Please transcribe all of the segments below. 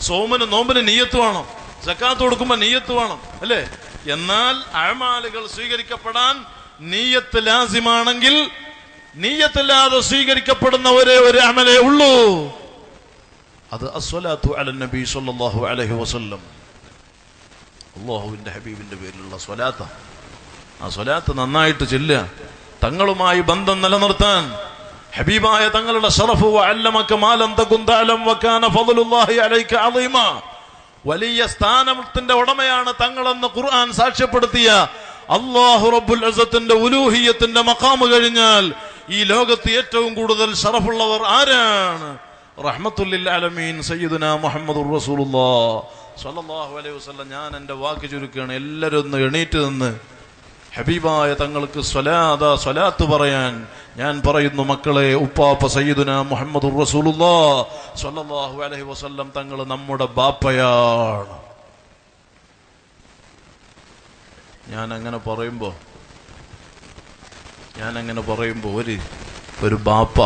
സോമന് നോമ്പിന് നീയത്ത് വേണം. സക്കാത്ത് കൊടുക്കുമ്പോ നീയത്ത് വേണം. അല്ലേ? എന്നാൽ അഴമാലുകൾ സ്വീകരിക്കപ്പെടാൻ നീയത്ത് ലാസിമാണെങ്കിൽ നീയത്തില്ലാതെ സ്വീകരിക്കപ്പെടുന്ന ഒരേ ഒരു അമലേ ഉള്ളൂ. അത് അസ്വലാത്തു അല നബി സല്ലാഹു അലൈഹി വസ്ല്ലം. അള്ളാഹുവിന്റെ ഹബീബിന്റെ പേരിലുള്ള സ്വലാത്ത. ആ സ്വലാത്ത് നന്നായിട്ട് ചെല്ലുക. തങ്ങളുമായി ബന്ധം നിലനിർത്താൻ ഹബീബായ തങ്ങളുടെ ഷറഫ് വഅല്ലമക മാ ലം വക്കാന ഫളലുല്ലാഹി അലൈക അളീമ വലിയ സ്ഥാനത്തിന്റെ ഉടമയാണ് തങ്ങളെന്ന് ഖുർആൻ സാക്ഷ്യപ്പെടുത്തിയ അള്ളാഹു റബ്ബുൽ അസത്തിന്റെ ഉലൂഹിയത്തിന്റെ മഖാമ് കഴിഞ്ഞാൽ ഈ ലോകത്ത് ഏറ്റവും കൂടുതൽ ഷറഫുള്ളവർ ആരാണ്? റഹ്മത്തുല്ലിൽ സയ്യിദുന മുഹമ്മദ് റസൂലുള്ളാഹ് സ്വല്ലല്ലാഹു അലൈഹി വസല്ലം ഞാൻ എന്റെ വാക്ക് ചുരുക്കുകയാണ്. എല്ലാവരും ഒന്ന് എണീറ്റ് നിന്ന് ഹബീബായ തങ്ങൾക്ക് സ്വലാദ സ്വലാത്ത് പറയാൻ ഞാൻ പറയുന്നു മക്കളെ ഉപ്പാപ്പ സയ്യിദുന മുഹമ്മദ് റസൂലുള്ളാഹ് സ്വല്ലല്ലാഹു അലൈഹി വസല്ലം തങ്ങൾ നമ്മുടെ ബാപ്പയാണ്. ഞാൻ അങ്ങനെ പറയുമ്പോ ഞാൻ അങ്ങനെ പറയുമ്പോ ഒരു ഒരു ബാപ്പ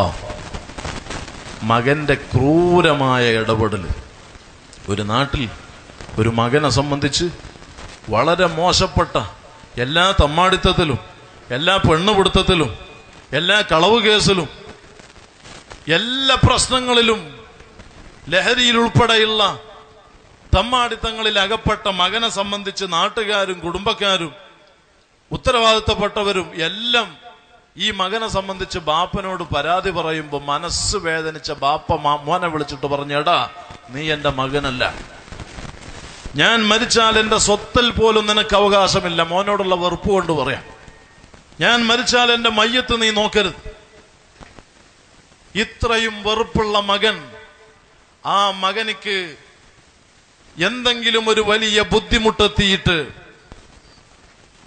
മകന്റെ ക്രൂരമായ ഇടപെടൽ ഒരു നാട്ടിൽ ഒരു മകനെ സംബന്ധിച്ച് വളരെ മോശപ്പെട്ട എല്ലാ തമ്മാടിത്തത്തിലും എല്ലാ പെണ്ണുപിടുത്തത്തിലും എല്ലാ കളവ് കേസിലും എല്ലാ പ്രശ്നങ്ങളിലും ലഹരിയിൽ ഉൾപ്പെടെയുള്ള തമ്മാടിത്തങ്ങളിൽ അകപ്പെട്ട മകനെ സംബന്ധിച്ച് നാട്ടുകാരും കുടുംബക്കാരും ഉത്തരവാദിത്തപ്പെട്ടവരും എല്ലാം ഈ മകനെ സംബന്ധിച്ച് ബാപ്പനോട് പരാതി പറയുമ്പോൾ മനസ്സ് വേദനിച്ച ബാപ്പ മോനെ വിളിച്ചിട്ട് പറഞ്ഞേടാ നീ എന്റെ മകനല്ല. ഞാൻ മരിച്ചാൽ എന്റെ സ്വത്തിൽ പോലും നിനക്ക് അവകാശമില്ല. മോനോടുള്ള വെറുപ്പ് കൊണ്ട് പറയാം. ഞാൻ മരിച്ചാൽ എന്റെ മയ്യത്ത് നീ നോക്കരുത്. ഇത്രയും വെറുപ്പുള്ള മകൻ ആ മകനിക്ക് എന്തെങ്കിലും ഒരു വലിയ ബുദ്ധിമുട്ടെത്തിയിട്ട്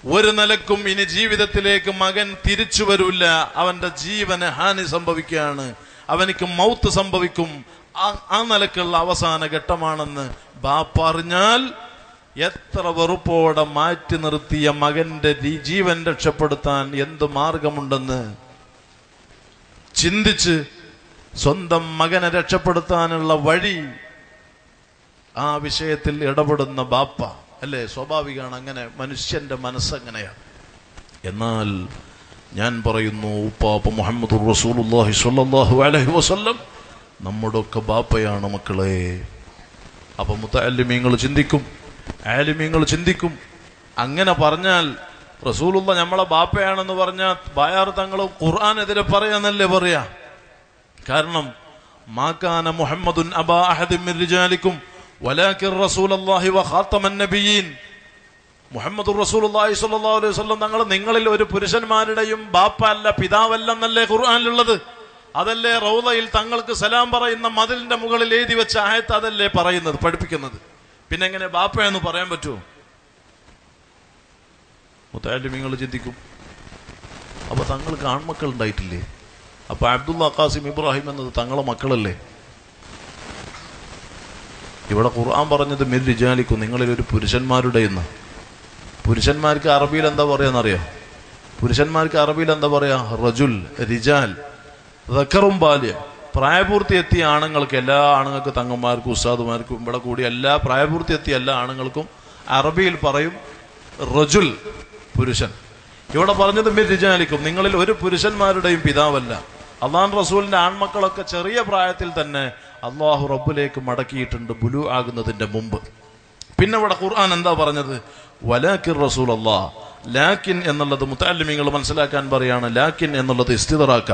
ഒരു നിലക്കും ഇനി ജീവിതത്തിലേക്ക് മകൻ തിരിച്ചു വരില്ല. അവന്റെ ജീവന് ഹാനി സംഭവിക്കുകയാണ്. അവനിക്ക് മൗത്ത് സംഭവിക്കും. ആ- നിലക്കുള്ള അവസാന ഘട്ടമാണെന്ന് ബാപ്പറിഞ്ഞാൽ എത്ര വെറുപ്പോടെ മാറ്റി നിർത്തിയ മകന്റെ ജീവൻ രക്ഷപ്പെടുത്താൻ എന്ത് മാർഗമുണ്ടെന്ന് ചിന്തിച്ച് സ്വന്തം മകനെ രക്ഷപ്പെടുത്താനുള്ള വഴി ആ വിഷയത്തിൽ ഇടപെടുന്ന ബാപ്പ. അല്ലേ? സ്വാഭാവികമാണ് അങ്ങനെ. മനുഷ്യന്റെ മനസ്സങ്ങനെയാണ് എന്നാൽ ഞാൻ പറയുന്നു ഉപ്പാപ്പ മുഹമ്മദ് റസൂൽ വസ്ല്ലം വസല്ലം നമ്മുടെ ഒക്കെ ബാപ്പയാണ് മക്കളെ. അപ്പൊ മുത്തല്ലിമീങ്ങൾ ചിന്തിക്കും ആലിമീങ്ങൾ ചിന്തിക്കും. അങ്ങനെ പറഞ്ഞാൽ റസൂലുള്ള നമ്മളെ ബാപ്പയാണെന്ന് പറഞ്ഞാൽ ബായാർ തങ്ങൾ ഖുർആാനെതിരെ പറയാന്നല്ലേ പറയാ? കാരണം മാക്കാന മുഹമ്മദുൻ അബാ അഹദിൻ മിൻ റിജാലിക്കും വലാകിൻ റസൂലല്ലാഹി വഖാത്തമൻ നബിയീൻ മുഹമ്മദ് റസൂലുള്ളാഹി സ്വല്ലല്ലാഹു അലൈഹി വസല്ലം തങ്ങൾ നിങ്ങളിൽ ഒരു പുരുഷന്മാരുടെയും ബാപ്പ അല്ല പിതാവല്ലെന്നല്ലേ ഖുർആനിലുള്ളത്? അതല്ലേ റൗദയിൽ തങ്ങൾക്ക് സലാം പറയുന്ന മതിലിന്റെ മുകളിൽ എഴുതി വെച്ച ആയത്ത് അതല്ലേ പറയുന്നത് പഠിപ്പിക്കുന്നത്? പിന്നെ എങ്ങനെ ബാപ്പ എന്ന് പറയാൻ പറ്റുമോ? മുത്താലിമിങ്ങൾ ചിന്തിക്കും. അപ്പൊ തങ്ങൾക്ക് ആൺമക്കൾ ഉണ്ടായിട്ടില്ലേ? അപ്പൊ അബ്ദുള്ള അക്കാസിം ഇബ്രാഹിം എന്നത് തങ്ങളെ മക്കളല്ലേ? ഇവിടെ ഖുർആൻ പറഞ്ഞത് മിർ റിജാലിക്കും നിങ്ങളിൽ ഒരു പുരുഷന്മാരുടെ എന്ന്. പുരുഷന്മാർക്ക് അറബിയിൽ എന്താ പറയാന്നറിയോ? പുരുഷന്മാർക്ക് അറബിയിൽ എന്താ പറയാ? റജുൽ റിജാൽ. റക്കറും ബാല്യ. പ്രായപൂർത്തി എത്തിയ ആണുങ്ങൾക്ക് എല്ലാ ആണുങ്ങൾക്കും തങ്ങന്മാർക്കും ഉസ്താദുമാർക്കും ഇവിടെ കൂടി എല്ലാ പ്രായപൂർത്തി എത്തിയ എല്ലാ ആണുങ്ങൾക്കും അറബിയിൽ പറയും റജുൽ പുരുഷൻ. ഇവിടെ പറഞ്ഞത് മിർ റിജാലിക്കും നിങ്ങളിൽ ഒരു പുരുഷന്മാരുടെയും പിതാവല്ല. അള്ളാൻ റസൂലിന്റെ ആൺമക്കളൊക്കെ ചെറിയ പ്രായത്തിൽ തന്നെ അള്ളാഹു റബ്ബിലേക്ക് മടക്കിയിട്ടുണ്ട് ബുലു ആകുന്നതിന്റെ മുമ്പ്. പിന്നെ ഇവിടെ ഖുർആൻ എന്താ പറഞ്ഞത്? വലാക്കിൻ റസൂൽ അള്ളാഹ് ലാക്കിൻ എന്നുള്ളത് മുത്താലിമിങ്ങൾ മനസ്സിലാക്കാൻ പറയാണ്. ലാക്കിൻ എന്നുള്ളത് ഇസ്തിദറാക്ക.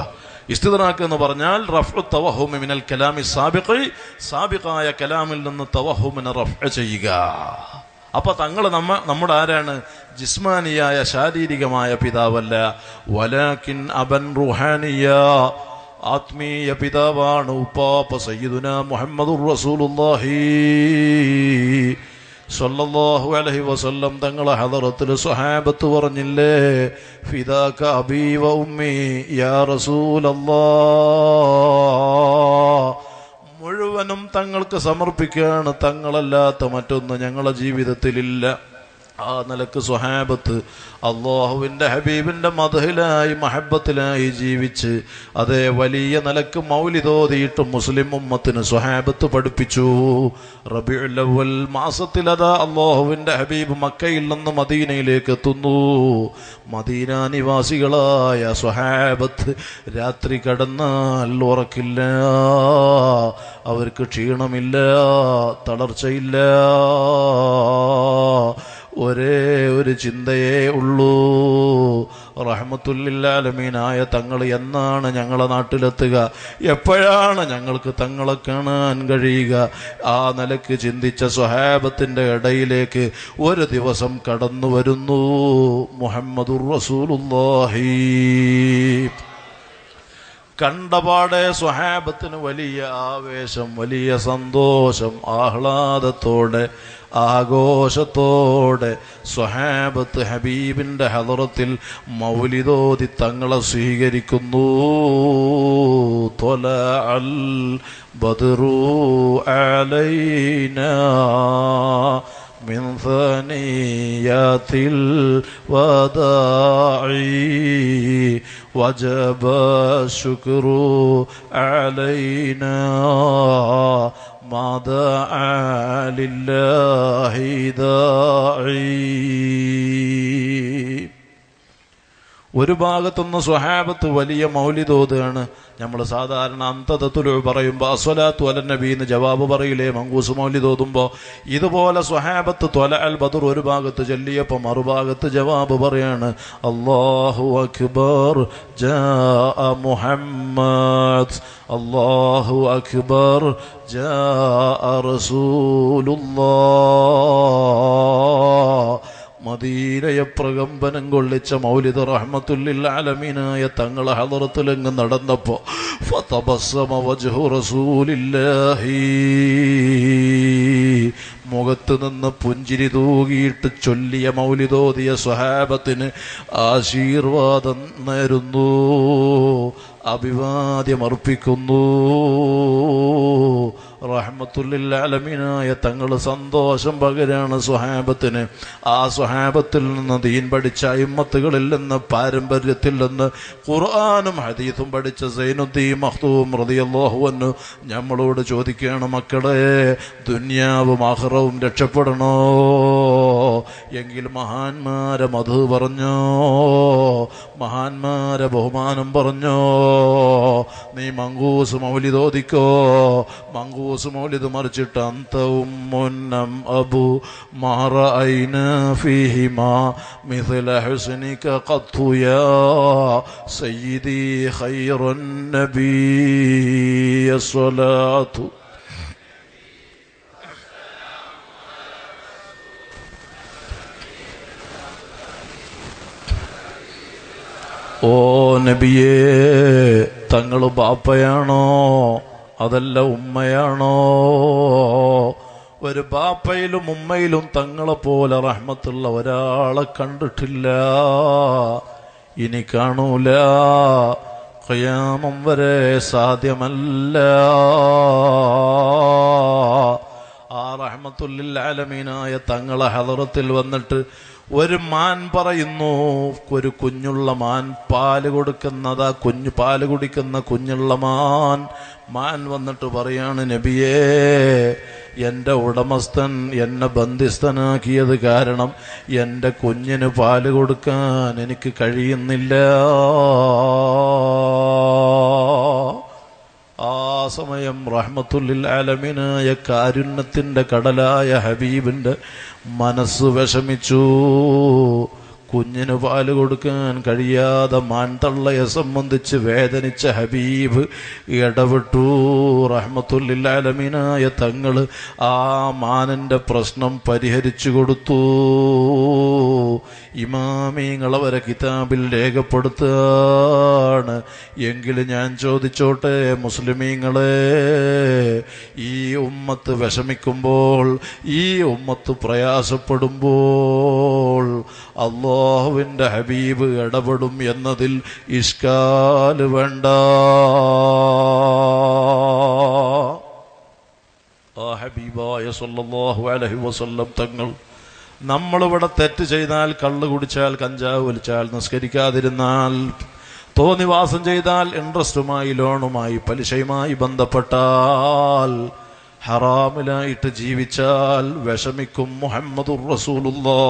ഇസ്തിദറാക്ക് എന്ന് പറഞ്ഞാൽ റഫ്ഉ തവഹുമി മിനൽ കലാമി സാബിഖി സാബിഖായ കലാമിൽ നിന്ന് തവഹുമിനെ റഫ് ചെയ്യുക. അപ്പൊ തങ്ങൾ നമ്മ നമ്മുടെ ആരാണ്? ജിസ്മാനിയായ ശാരീരികമായ പിതാവല്ല. വലാക്കിൻ അബൻ റുഹാനിയ ആത്മീയ പിതാവാണ് ഉപ്പാപ്പ സയ്യിദുന മുഹമ്മദുർ റസൂലുള്ളാഹി. സല്ലല്ലാഹു അലൈഹി വസല്ലം തങ്ങളെ ഹദറത്തിൽ സ്വഹാബത്ത് പറഞ്ഞില്ലേ ഫിദാക അബീ വ ഉമ്മി യാ റസൂലല്ലാ. മുഴുവനും തങ്ങൾക്ക് സമർപ്പിക്കുകയാണ് തങ്ങളല്ലാത്ത മറ്റൊന്ന് ഞങ്ങളുടെ ജീവിതത്തിലില്ല. ആ നിലയ്ക്ക് സ്വഹാബത്ത് അള്ളാഹുവിന്റെ ഹബീബിന്റെ മതഹിലായി മഹബത്തിലായി ജീവിച്ച് അതേ വലിയ നിലയ്ക്ക് മൗലിതോതിയിട്ട് മുസ്ലിം ഉമ്മത്തിന് സ്വഹാബത്ത് പഠിപ്പിച്ചു. റബിഉൽ മാസത്തിൽ അതാ അള്ളാഹുവിന്റെ ഹബീബ് മക്കയിൽ നിന്ന് മദീനയിലേക്ക് എത്തുന്നു. മദീന നിവാസികളായ സ്വഹാബത്ത് രാത്രി കടന്നാൽ ഉറക്കില്ല അവർക്ക് ക്ഷീണമില്ല തളർച്ചയില്ല. ഒരേ ഒരു ചിന്തയേ ഉള്ളൂ. റഹ്മത്തുല്ലാലമീനായ തങ്ങൾ എന്നാണ് ഞങ്ങളെ നാട്ടിലെത്തുക. എപ്പോഴാണ് ഞങ്ങൾക്ക് തങ്ങളെ കാണാൻ കഴിയുക? ആ നിലയ്ക്ക് ചിന്തിച്ച സ്വഹാബത്തിന്റെ ഇടയിലേക്ക് ഒരു ദിവസം കടന്നു വരുന്നു. മുഹമ്മദുർ റസൂലുല്ലാഹി കണ്ടപാടെ സ്വഹാബത്തിന് വലിയ ആവേശം വലിയ സന്തോഷം ആഹ്ലാദത്തോടെ ആഘോഷത്തോടെ സ്വഹാബത്ത് ഹബീബിന്റെ ഹദറത്തിൽ മൗലിദോതി തങ്ങളെ സ്വീകരിക്കുന്നു തൊല അൽ ബദറു അലൈന من ثنيات الوداع وجب الشكر علينا ما دعا لله داعي؟ ഒരു ഭാഗത്തുനിന്ന് സ്വഹാബത്ത് വലിയ മൗലിതോതാണ് നമ്മൾ സാധാരണ അന്തതത്തുലു പറയുമ്പോൾ അസ്വലാത്തു അല എന്ന് ജവാബ് പറയില്ലേ? മങ്കൂസ് മൗലിതോതുമ്പോൾ ഇതുപോലെ സ്വഹാബത്ത് തൊല അൽ ബദർ ഒരു ഭാഗത്ത് ചൊല്ലിയപ്പോൾ മറുഭാഗത്ത് ജവാബ് പറയാണ് അള്ളാഹു അക്ബർ ജാ മുഹമ്മദ് അള്ളാഹു അക്ബർ ജാ റസൂലുള്ളാഹ് മദീനയെ പ്രകമ്പനം കൊള്ളിച്ച മൗലിദ് റഹ്മത്തുല്ലിൽ ആലമീനായ തങ്ങളെ ഹലറത്തിലങ്ങ് നടന്നപ്പോ മുഖത്ത് നിന്ന് പുഞ്ചിരി തൂകിയിട്ട് ചൊല്ലിയ മൗലിതോതിയ സ്വഹാബത്തിന് ആശീർവാദം നേരുന്നു അഭിവാദ്യമർപ്പിക്കുന്നു. റഹ്മത്തുല്ലാലമീനായ തങ്ങൾ സന്തോഷം പകരാണ് സ്വഹാബത്തിന്. ആ സ്വഹാബത്തിൽ നിന്ന് ദീൻ പഠിച്ച അയിമത്തുകളിൽ നിന്ന് പാരമ്പര്യത്തിൽ നിന്ന് ഖുർആാനും ഹദീസും പഠിച്ച സൈനുദ്ദീൻ മഹ്തുവും റതിയല്ലാഹുവന്നു നമ്മളോട് ചോദിക്കുകയാണ് മക്കളെ ദുന്യാവും ആഹ്റവും രക്ഷപ്പെടണോ? എങ്കിൽ മഹാന്മാരെ മധു പറഞ്ഞോ? മഹാന്മാരെ ബഹുമാനം പറഞ്ഞോ? നീ മങ്കൂസ് മൗലിതോദിക്കോ മങ്കൂസ് മൗലിത് മറിച്ചിട്ട് അന്തവും മുന്നം അബു മാറ ഐന ഫീഹിമാ مثل حسنك قط يا سيدي خير النبي الصلاه ഓ നബിയേ തങ്ങൾ ബാപ്പയാണോ അതല്ല ഉമ്മയാണോ? ഒരു ബാപ്പയിലും ഉമ്മയിലും തങ്ങളെ പോലെ റഹ്മത്തുള്ള ഒരാളെ കണ്ടിട്ടില്ല. ഇനി കാണൂല. കയാമം വരെ സാധ്യമല്ല. ആ റഹ്മത്തുല്ലിൽ ആലമീനായ തങ്ങളെ ഹദറത്തിൽ വന്നിട്ട് ഒരു മാൻ പറയുന്നു ഒരു കുഞ്ഞുള്ള മാൻ പാൽ കൊടുക്കുന്നതാ കുഞ്ഞു പാൽ കുടിക്കുന്ന കുഞ്ഞുള്ള മാൻ. മാൻ വന്നിട്ട് പറയാണ് നബിയേ എന്റെ ഉടമസ്ഥൻ എന്നെ ബന്ധിസ്ഥനാക്കിയത് കാരണം എന്റെ കുഞ്ഞിന് പാൽ കൊടുക്കാൻ എനിക്ക് കഴിയുന്നില്ല. ആ സമയം റഹ്മത്തുല്ലിൽ ആലമിനായ കാരുണ്യത്തിന്റെ കടലായ ഹബീബിന്റെ മനസ്സ് വിഷമിച്ചു. കുഞ്ഞിന് പാൽ കൊടുക്കാൻ കഴിയാതെ മാൻതള്ളയെ സംബന്ധിച്ച് വേദനിച്ച ഹബീബ് ഇടപെട്ടു റഹ്മത്തുല്ലാലമീനായ തങ്ങൾ ആ മാനന്റെ പ്രശ്നം പരിഹരിച്ചു കൊടുത്തു. ഇമാമിങ്ങളവരെ കിതാബിൽ രേഖപ്പെടുത്താണ്. എങ്കിൽ ഞാൻ ചോദിച്ചോട്ടെ മുസ്ലിമീങ്ങളെ ഈ ഉമ്മത്ത് വിഷമിക്കുമ്പോൾ ഈ ഉമ്മത്ത് പ്രയാസപ്പെടുമ്പോൾ അള്ളാഹുവിന്റെ ഹബീബ് ഇടപെടും എന്നതിൽ ഇഷ്കാൽ വേണ്ട. ആ ഹബീബായ സല്ലല്ലാഹു അലഹി വസല്ലം തങ്ങൾ നമ്മളിവിടെ തെറ്റ് ചെയ്താൽ കള്ള് കുടിച്ചാൽ കഞ്ചാവ് വലിച്ചാൽ നിസ്കരിക്കാതിരുന്നാൽ തോന്നിവാസം ചെയ്താൽ ഇൻട്രസ്റ്റുമായി ലോണുമായി പലിശയുമായി ബന്ധപ്പെട്ടാൽ ഹറാമിലായിട്ട് ജീവിച്ചാൽ വിഷമിക്കും മുഹമ്മദുർ റസൂലുള്ളാ.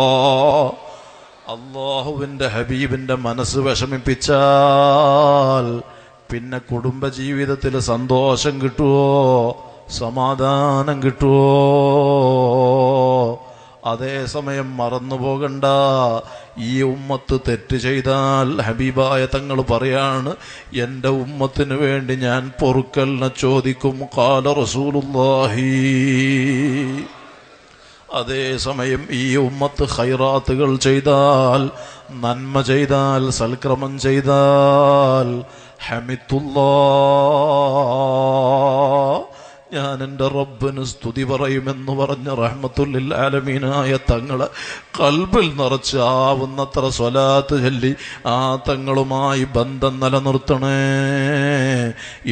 അള്ളാഹുവിന്റെ ഹബീബിന്റെ മനസ്സ് വിഷമിപ്പിച്ചാൽ പിന്നെ കുടുംബജീവിതത്തിൽ സന്തോഷം കിട്ടുവോ? സമാധാനം കിട്ടുവോ? അതേസമയം മറന്നു പോകണ്ട. ഈ ഉമ്മത്ത് തെറ്റ് ചെയ്താൽ ഹബീബായ തങ്ങൾ പറയാണ് എന്റെ ഉമ്മത്തിന് വേണ്ടി ഞാൻ പൊറുക്കലിനെ ചോദിക്കും. കാല റസൂലുള്ളാഹി. അതേസമയം ഈ ഉമ്മത്ത് ഹൈറാത്തുകൾ ചെയ്താൽ നന്മ ചെയ്താൽ സൽക്രമം ചെയ്താൽ ഹമിത്തുല്ലാ ഞാൻ എന്റെ റബ്ബിന് സ്തുതി പറയുമെന്ന് പറഞ്ഞ റഹ്മത്തുല്ലിൽ ആലമീനായ തങ്ങൾ കൽബിൽ നിറച്ച് ആവുന്നത്ര സ്വലാത്ത് ചൊല്ലി ആ തങ്ങളുമായി ബന്ധം നിലനിർത്തണേ.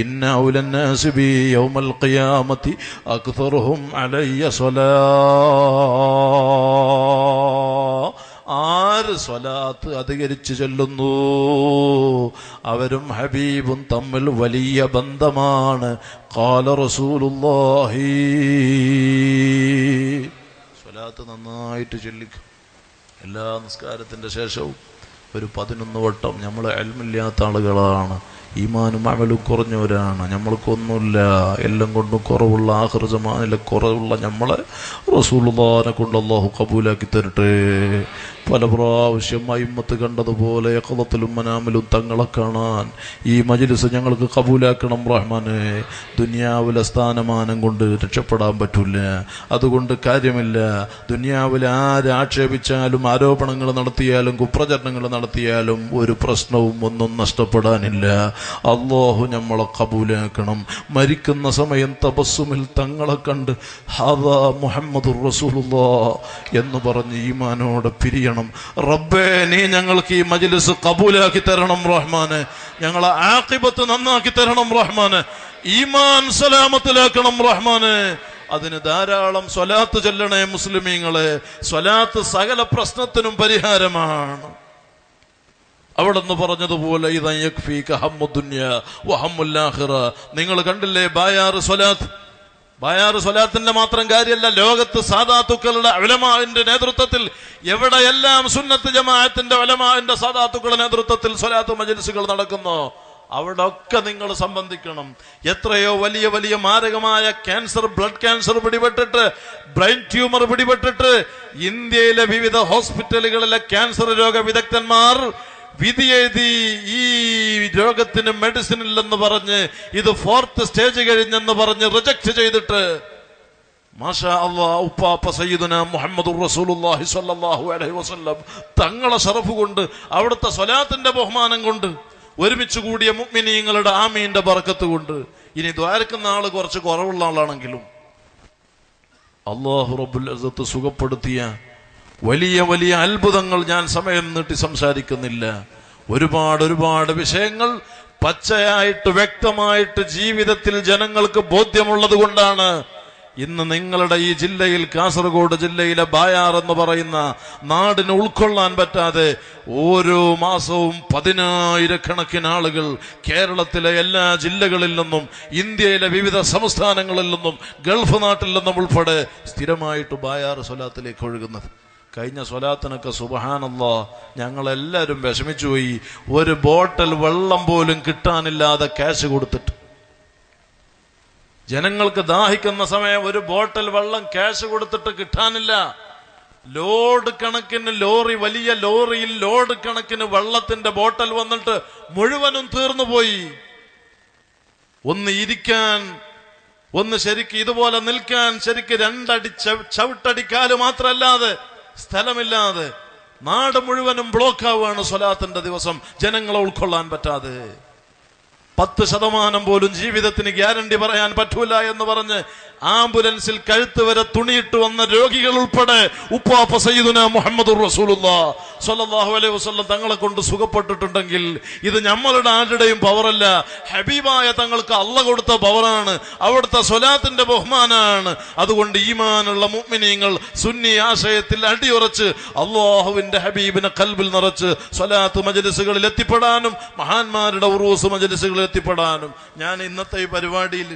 ഇന്ന ഔലന്നാസിബി യൗമൽ ഖിയാമത്തി അക്തറുഹും അലയ്യ സ്വലാ. സ്വലാത്ത് അധികരിച്ചു ചെല്ലുന്നു. അവരും ഹബീബും തമ്മിൽ വലിയ ബന്ധമാണ്. കാല റസൂലുള്ളാഹി. സ്വലാത്ത് നന്നായിട്ട് ചൊല്ലിക്കും. എല്ലാ നിസ്കാരത്തിന്റെ ശേഷവും ഒരു പതിനൊന്ന് വട്ടം നമ്മൾ അൽമില്ലാത്ത ആളുകളാണ്. ഈമാനും അമലും കുറഞ്ഞവരാണ്. നമ്മൾക്കൊന്നുമില്ല. എല്ലാം കൊണ്ടും കുറവുള്ള ആഹൃജമാനിലെ കുറവുള്ള നമ്മളെ റസൂൾ കൊണ്ട് അള്ളാഹു കബൂലാക്കി തരട്ടെ. പല പ്രാവശ്യം അയിമ്മത്ത് കണ്ടതുപോലെ കഥത്തിലും മനാമിലും തങ്ങളെ കാണാൻ ഈ മജ്ലിസ് ഞങ്ങൾക്ക് കബൂലാക്കണം റഹ്മാനെ. ദുനിയാവിലെ സ്ഥാനമാനം കൊണ്ട് രക്ഷപ്പെടാൻ പറ്റില്ല അതുകൊണ്ട് കാര്യമില്ല. ദുനിയാവിൽ ആരാക്ഷേപിച്ചാലും ആരോപണങ്ങൾ നടത്തിയാലും കുപ്രചരണങ്ങൾ നടത്തിയാലും ഒരു പ്രശ്നവും ഒന്നും നഷ്ടപ്പെടാനില്ല. അള്ളാഹു നമ്മളെ കബൂലാക്കണം. മരിക്കുന്ന സമയം തപസ്സുമിൽ തങ്ങളെ കണ്ട് ഹാദാ മുഹമ്മദ് റസൂലുള്ള എന്ന് പറഞ്ഞ് ഈമാനോടെ പിരിയണം. റബ്ബേ നീ ഞങ്ങൾക്ക് ഈ മജിലിസ് കബൂലാക്കി തരണം റഹ്മാന്. ഞങ്ങളെ ആക്കിബത്ത് നന്നാക്കി തരണം റഹ്മാന്. ഈമാൻ സലാമത്തിലാക്കണം റഹ്മാന്. അതിന് ധാരാളം സ്വലാത്ത് ചെല്ലണേ മുസ്ലിമീങ്ങളെ. സ്വലാത്ത് സകല പ്രശ്നത്തിനും പരിഹാരമാണ്. അവിടെ നിന്ന് പറഞ്ഞതുപോലെ ഇതാ നിങ്ങൾ കണ്ടില്ലേ ബായാറ് സ്വലാത്ത്? ബായാറ് സ്വലാത്തിന്റെ മാത്രം കാര്യമല്ല ലോകത്ത് സാദാത്തുക്കളുടെ ഉലമാവിന്റെ നേതൃത്വത്തിൽ എവിടെയെല്ലാം സുന്നത്ത് ജമാഅത്തിന്റെ ഉലമാവിന്റെ സാദാത്തുക്കളുടെ നേതൃത്വത്തിൽ സ്വലാത്ത് മജലിസുകൾ നടക്കുന്നു അവിടെ ഒക്കെ നിങ്ങൾ സംബന്ധിക്കണം. എത്രയോ വലിയ വലിയ മാരകമായ ക്യാൻസർ ബ്ലഡ് ക്യാൻസർ പിടിപെട്ടിട്ട് ബ്രെയിൻ ട്യൂമർ പിടിപെട്ടിട്ട് ഇന്ത്യയിലെ വിവിധ ഹോസ്പിറ്റലുകളിലെ ക്യാൻസർ രോഗ വിദഗ്ധന്മാർ വിധിയെഴുതി ഈ രോഗത്തിന് മെഡിസിൻ ഇല്ലെന്ന് പറഞ്ഞ് ഇത് ഫോർത്ത് സ്റ്റേജ് കഴിഞ്ഞെന്ന് പറഞ്ഞ് റിജക്ട് ചെയ്തിട്ട് തങ്ങളെ ഷറഫ് കൊണ്ട് അവിടുത്തെ സ്വലാത്തിന്റെ ബഹുമാനം കൊണ്ട് ഒരുമിച്ച് കൂടിയ മുഅ്മിനീങ്ങളുടെ ആമീന്റെ ബർക്കത്ത് കൊണ്ട്. ഇനി ദ്വാരക്കുന്ന ആൾ കുറച്ച് കുറവുള്ള ആളാണെങ്കിലും അള്ളാഹു അസത്ത് സുഖപ്പെടുത്തിയ വലിയ വലിയ അത്ഭുതങ്ങൾ ഞാൻ സമയം നീട്ടി സംസാരിക്കുന്നില്ല. ഒരുപാട് ഒരുപാട് വിഷയങ്ങൾ പച്ചയായിട്ട് വ്യക്തമായിട്ട് ജീവിതത്തിൽ ജനങ്ങൾക്ക് ബോധ്യമുള്ളത് കൊണ്ടാണ് ഇന്ന് നിങ്ങളുടെ ഈ ജില്ലയിൽ കാസർഗോഡ് ജില്ലയിലെ ബായാർ എന്ന് പറയുന്ന നാടിന് ഉൾക്കൊള്ളാൻ പറ്റാതെ ഓരോ മാസവും പതിനായിരക്കണക്കിന് ആളുകൾ കേരളത്തിലെ എല്ലാ ജില്ലകളിൽ നിന്നും ഇന്ത്യയിലെ വിവിധ സംസ്ഥാനങ്ങളിൽ നിന്നും ഗൾഫ് നാട്ടിൽ നിന്നും ഉൾപ്പെടെ സ്ഥിരമായിട്ട് ബായാർ സ്വലാത്തിലേക്ക് ഒഴുകുന്നത്. കഴിഞ്ഞ സ്വലാത്തിനൊക്കെ സുബഹാനല്ലോ ഞങ്ങളെല്ലാവരും വിഷമിച്ചു പോയി ഒരു ബോട്ടൽ വെള്ളം പോലും കിട്ടാനില്ലാതെ ക്യാഷ് കൊടുത്തിട്ട്. ജനങ്ങൾക്ക് ദാഹിക്കുന്ന സമയം ഒരു ബോട്ടൽ വെള്ളം ക്യാഷ് കൊടുത്തിട്ട് കിട്ടാനില്ല. ലോഡ് കണക്കിന് ലോറി വലിയ ലോറിയിൽ ലോഡ് കണക്കിന് വെള്ളത്തിന്റെ ബോട്ടൽ വന്നിട്ട് മുഴുവനും തീർന്നു പോയി ഒന്ന് ഇരിക്കാൻ ഒന്ന് ശരിക്ക് ഇതുപോലെ നിൽക്കാൻ ശരിക്ക് രണ്ടടി ചവ- ചവിട്ടടിക്കാൽ മാത്രമല്ലാതെ സ്ഥലമില്ലാതെ നാട് മുഴുവനും ബ്ലോക്കാവുകയാണ് സ്വലാത്തിന്റെ ദിവസം. ജനങ്ങളെ ഉൾക്കൊള്ളാൻ പറ്റാതെ. പത്ത് ശതമാനം പോലും ജീവിതത്തിന് ഗ്യാരണ്ടി പറയാൻ പറ്റൂല എന്ന് പറഞ്ഞ് ആംബുലൻസിൽ കഴുത്ത് വരെ തുണിയിട്ട് വന്ന രോഗികൾ ഉൾപ്പെടെ ഉപ്പാപ്പ സയ്യിദുന മുഹമ്മദ് സ്വല്ലല്ലാഹു അലൈഹി വസല്ലം തങ്ങളെ കൊണ്ട് സുഖപ്പെട്ടിട്ടുണ്ടെങ്കിൽ ഇത് നമ്മളുടെ ആരുടെയും പവറല്ല. ഹബീബായ തങ്ങൾക്ക് അല്ല കൊടുത്ത പവറാണ്. അവിടുത്തെ സ്വലാത്തിന്റെ ബഹുമാനാണ്. അതുകൊണ്ട് ഈമാനുള്ള മുഅ്മിനീങ്ങൾ സുന്നി ആശയത്തിൽ അടിയുറച്ച് അള്ളാഹുവിന്റെ ഹബീബിനെ കൽബിൽ നിറച്ച് സ്വലാത്ത് മജലിസുകളിൽ എത്തിപ്പെടാനും മഹാന്മാരുടെ ഉറൂസ് മജലിസുകളിൽ എത്തിപ്പെടാനും. ഞാൻ ഇന്നത്തെ ഈ പരിപാടിയിൽ